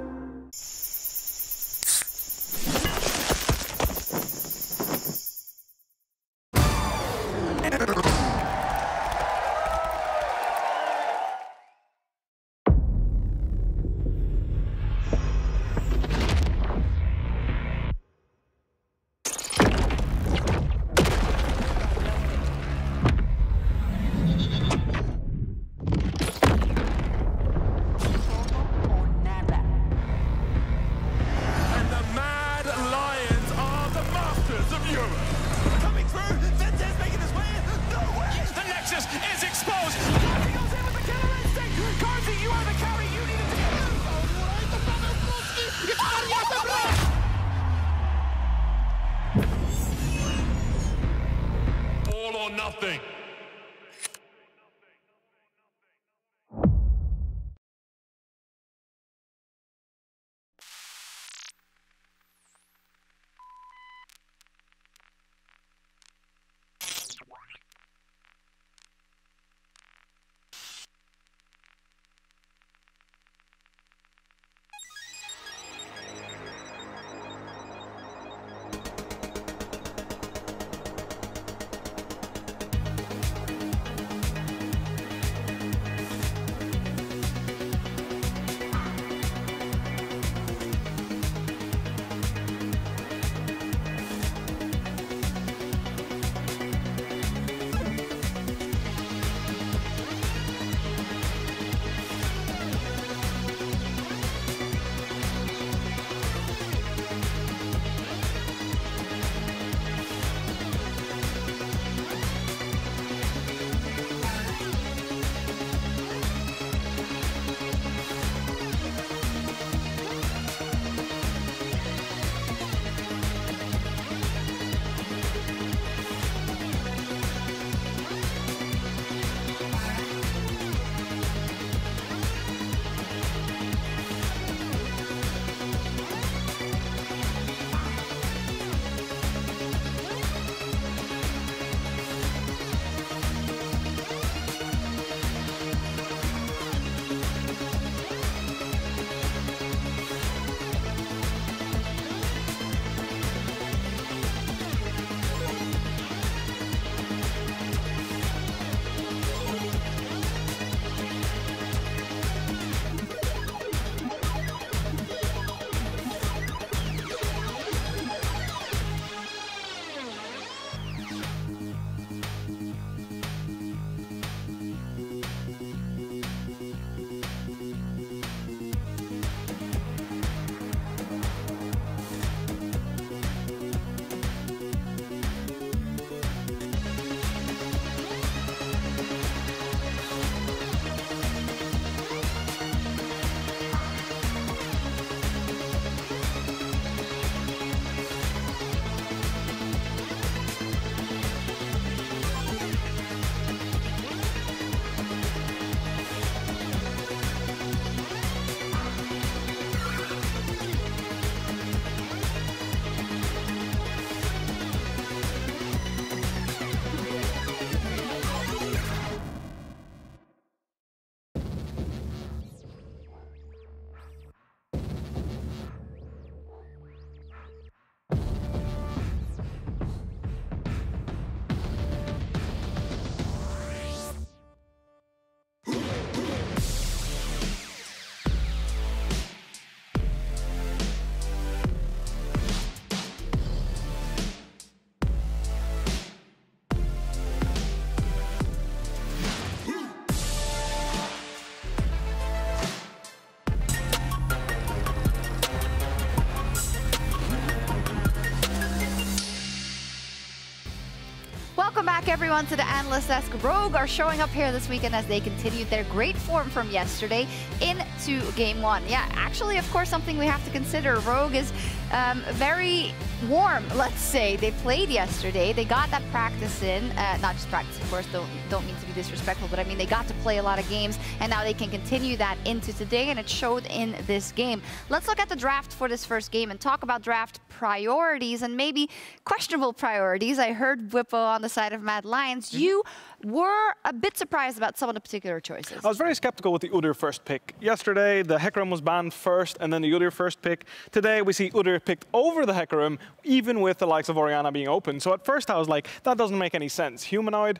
Back, everyone, to the Analyst Desk. Rogue are showing up here this weekend as they continued their great form from yesterday into Game 1. Yeah, actually, of course, something we have to consider. Rogue is um, very warm, <laughs> let's say. They played yesterday. They got that practice in. Uh, not just practice, of course, don't, don't mean to be disrespectful, but I mean, they got to play a lot of games, and now they can continue that into today, and it showed in this game. Let's look at the draft for this first game and talk about draft priorities and maybe questionable priorities. I heard Bwipo on the side of Mad Lions. Mm-hmm. You were a bit surprised about some of the particular choices. I was very skeptical with the Udyr first pick. Yesterday, the Hecarim was banned first, and then the Udyr first pick. Today, we see Udyr picked over the Hecarim, even with the likes of Orianna being open. So at first, I was like, that doesn't make any sense. Humanoid,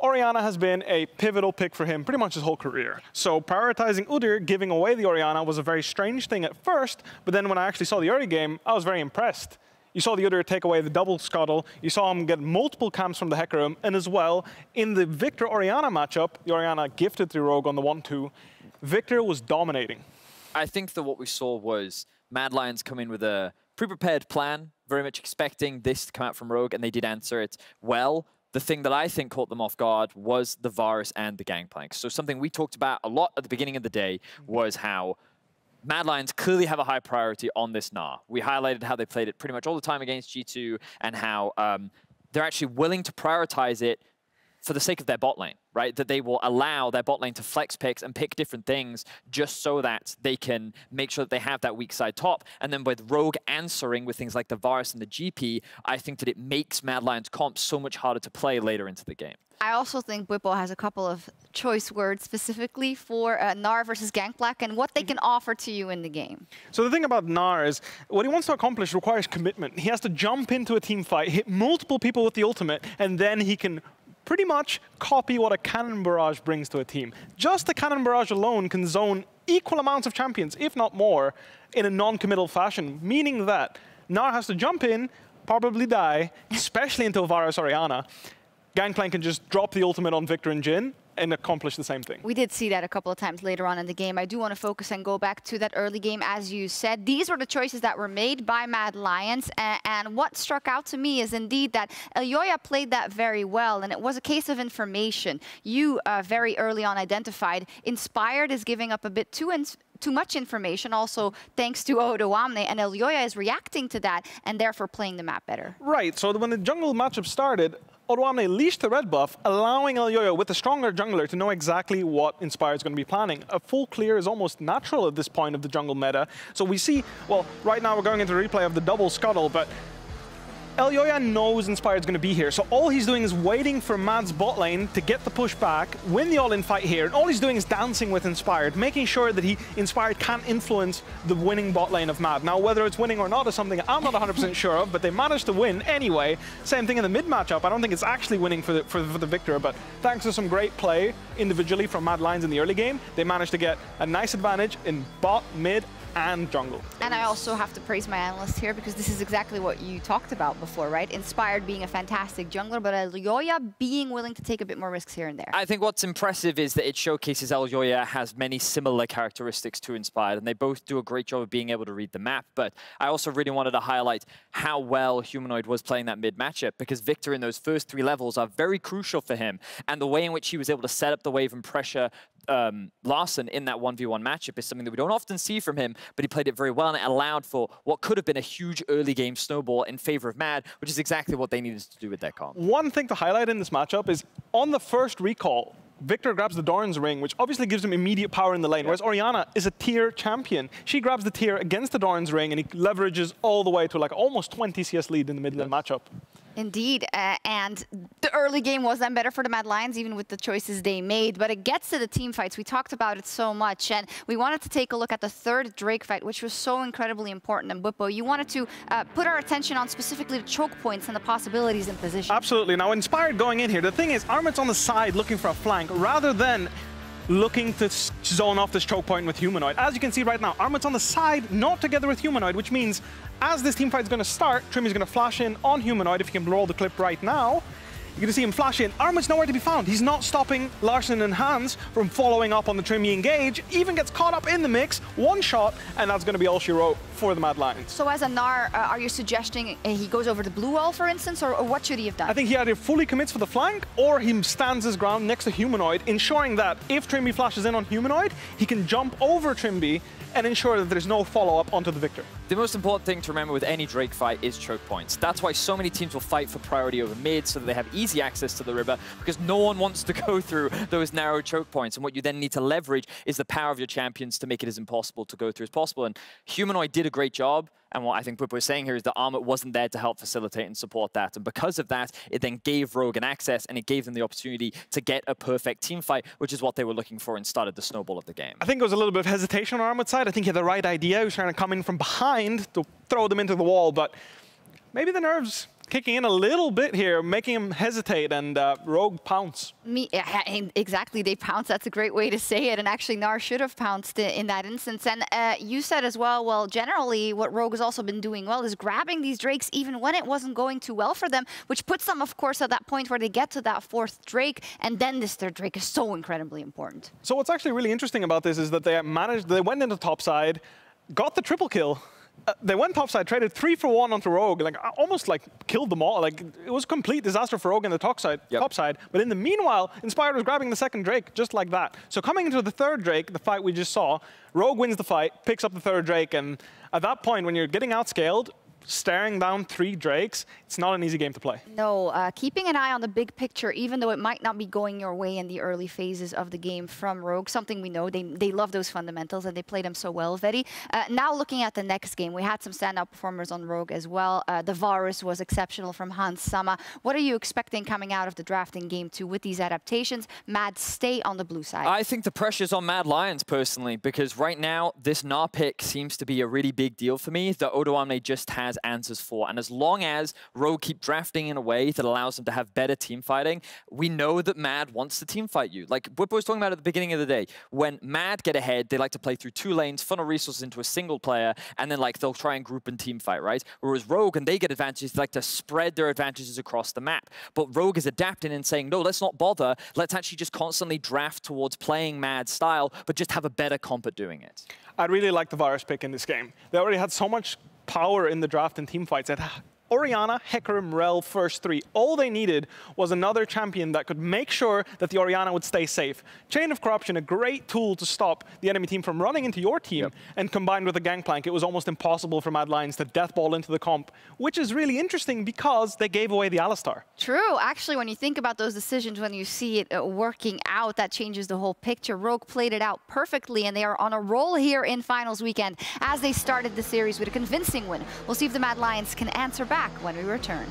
Orianna has been a pivotal pick for him pretty much his whole career. So prioritizing Udyr, giving away the Orianna was a very strange thing at first, but then when I actually saw the early game, I was very impressed. You saw the Udyr take away the double scuttle, you saw him get multiple camps from the Hecarim, and as well, in the Victor-Orianna matchup, the Orianna gifted the Rogue on the 1-2, Viktor was dominating. I think that what we saw was Mad Lions come in with a pre-prepared plan, very much expecting this to come out from Rogue, and they did answer it well. The thing that I think caught them off guard was the Varus and the Gangplank. So something we talked about a lot at the beginning of the day was how Mad Lions clearly have a high priority on this Gnar. We highlighted how they played it pretty much all the time against G2 and how um, they're actually willing to prioritize it for the sake of their bot lane, right? That they will allow their bot lane to flex picks and pick different things just so that they can make sure that they have that weak side top. And then with Rogue answering with things like the Varus and the GP, I think that it makes Mad Lions comp so much harder to play later into the game. I also think Bwipo has a couple of choice words specifically for uh, Gnar versus Gangplank and what they can offer to you in the game. So the thing about Gnar is what he wants to accomplish requires commitment. He has to jump into a team fight, hit multiple people with the ultimate, and then he can pretty much copy what a Cannon Barrage brings to a team. Just the Cannon Barrage alone can zone equal amounts of champions, if not more, in a non-committal fashion, meaning that Gnar has to jump in, probably die, especially into Varus Orianna. Gangplank can just drop the ultimate on Viktor and Jhin, and accomplish the same thing. We did see that a couple of times later on in the game. I do want to focus and go back to that early game, as you said. These were the choices that were made by Mad Lions, and, and what struck out to me is indeed that Elyoya played that very well, and it was a case of information. You uh, very early on identified Inspired is giving up a bit too too much information, also thanks to Odoamne, and Elyoya is reacting to that and therefore playing the map better. Right, so when the jungle matchup started, Odoamne leashed the red buff, allowing Elyoya with a stronger jungler to know exactly what Inspire is going to be planning. A full clear is almost natural at this point of the jungle meta. So we see, well, right now we're going into replay of the double scuttle, but Elyoya knows Inspired's going to be here, so all he's doing is waiting for Mad's bot lane to get the push back, win the all-in fight here, and all he's doing is dancing with Inspired, making sure that he Inspired can't influence the winning bot lane of Mad. Now, whether it's winning or not is something I'm not 100% sure of, but they managed to win anyway. Same thing in the mid matchup. I don't think it's actually winning for the, for, for the Viktor, but thanks to some great play individually from Mad Lions in the early game, they managed to get a nice advantage in bot, mid, and jungle. And I also have to praise my analyst here because this is exactly what you talked about before, right? Inspired being a fantastic jungler, but Elyoya being willing to take a bit more risks here and there. I think what's impressive is that it showcases Elyoya has many similar characteristics to Inspired, and they both do a great job of being able to read the map. But I also really wanted to highlight how well Humanoid was playing that mid matchup because Viktor in those first three levels are very crucial for him. And the way in which he was able to set up the wave and pressure um, Larssen in that 1v1 matchup is something that we don't often see from him, but he played it very well and it allowed for what could have been a huge early game snowball in favor of Mad, which is exactly what they needed to do with their comp. One thing to highlight in this matchup is on the first recall, Viktor grabs the Doran's ring, which obviously gives him immediate power in the lane, whereas Orianna is a tear champion. She grabs the tear against the Doran's ring, and he leverages all the way to like almost 20 CS lead in the middle of the matchup. Indeed, uh, and the early game was then better for the Mad Lions, even with the choices they made. But it gets to the team fights. We talked about it so much, and we wanted to take a look at the third Drake fight, which was so incredibly important. And Bwipo, you wanted to uh, put our attention on specifically the choke points and the possibilities in position. Absolutely. Now, inspired going in here. The thing is, Armut's on the side looking for a flank, rather than looking to zone off this choke point with Humanoid. As you can see right now, Armut's on the side, not together with Humanoid, which means as this team fight is going to start, Trim is going to flash in on Humanoid, if you can roll the clip right now. You're going to see him flash in. Armut's nowhere to be found. He's not stopping Larssen and Hans from following up on the Trymbi engage. Even gets caught up in the mix. One shot, and that's going to be all she wrote for the Mad Lions. So as a Gnar, uh, are you suggesting uh, he goes over the blue wall, for instance, or, or, what should he have done? I think he either fully commits for the flank, or he stands his ground next to Humanoid, ensuring that if Trymbi flashes in on Humanoid, he can jump over Trymbi and ensure that there's no follow-up onto the Viktor. The most important thing to remember with any Drake fight is choke points. That's why so many teams will fight for priority over mid so that they have easy access to the river because no one wants to <laughs> go through those narrow choke points. And what you then need to leverage is the power of your champions to make it as impossible to go through as possible. And Humanoid did a great job. And what I think Bwipo is saying here is that Armut wasn't there to help facilitate and support that. And because of that, it then gave Rogue an access and it gave them the opportunity to get a perfect team fight, which is what they were looking for and started the snowball of the game. I think it was a little bit of hesitation on Armut's side. I think he had the right idea. He was trying to come in from behind to throw them into the wall, but maybe the nerves kicking in a little bit here, making him hesitate and uh, Rogue pounce. Me, exactly, they pounce. That's a great way to say it. And actually, Gnar should have pounced in that instance. And uh, you said as well, well, generally, what Rogue has also been doing well is grabbing these Drakes even when it wasn't going too well for them, which puts them, of course, at that point where they get to that fourth Drake. And then this third Drake is so incredibly important. So what's actually really interesting about this is that they managed, they went into top side, got the triple kill, uh, they went topside, traded three for one onto Rogue, like uh, almost like killed them all. Like it was a complete disaster for Rogue in the top side, yep. top side. But in the meanwhile, Inspired was grabbing the second Drake just like that. So coming into the third Drake, the fight we just saw, Rogue wins the fight, picks up the third Drake, and at that point, when you're getting outscaled, staring down three Drakes, it's not an easy game to play. No, uh, keeping an eye on the big picture, even though it might not be going your way in the early phases of the game from Rogue, something we know. They, they love those fundamentals and they play them so well, Vedi. Uh, now looking at the next game, we had some standout performers on Rogue as well. Uh, the Varus was exceptional from Hans Sama. What are you expecting coming out of the drafting game two with these adaptations? Mad, stay on the blue side. I think the pressure's on Mad Lions personally, because right now this Gnar pick seems to be a really big deal for me that Odoamne just has answers for. And as long as Rogue keep drafting in a way that allows them to have better team fighting, we know that Mad wants to team fight you. Like Bwipo was talking about at the beginning of the day, when Mad get ahead, they like to play through two lanes, funnel resources into a single player, and then like they'll try and group and team fight, right? Whereas Rogue, and they get advantages, they like to spread their advantages across the map. But Rogue is adapting and saying, no, let's not bother. Let's actually just constantly draft towards playing Mad style, but just have a better comp at doing it. I really like the Varus pick in this game. They already had so much power in the draft and team fights that Orianna, Hecarim, Rell, first three. All they needed was another champion that could make sure that the Orianna would stay safe. Chain of Corruption, a great tool to stop the enemy team from running into your team, yep. and combined with the Gangplank, it was almost impossible for Mad Lions to deathball into the comp, which is really interesting because they gave away the Alistar. True. Actually, when you think about those decisions, when you see it uh, working out, that changes the whole picture. Rogue played it out perfectly, and they are on a roll here in finals weekend as they started the series with a convincing win. We'll see if the Mad Lions can answer back back when we return.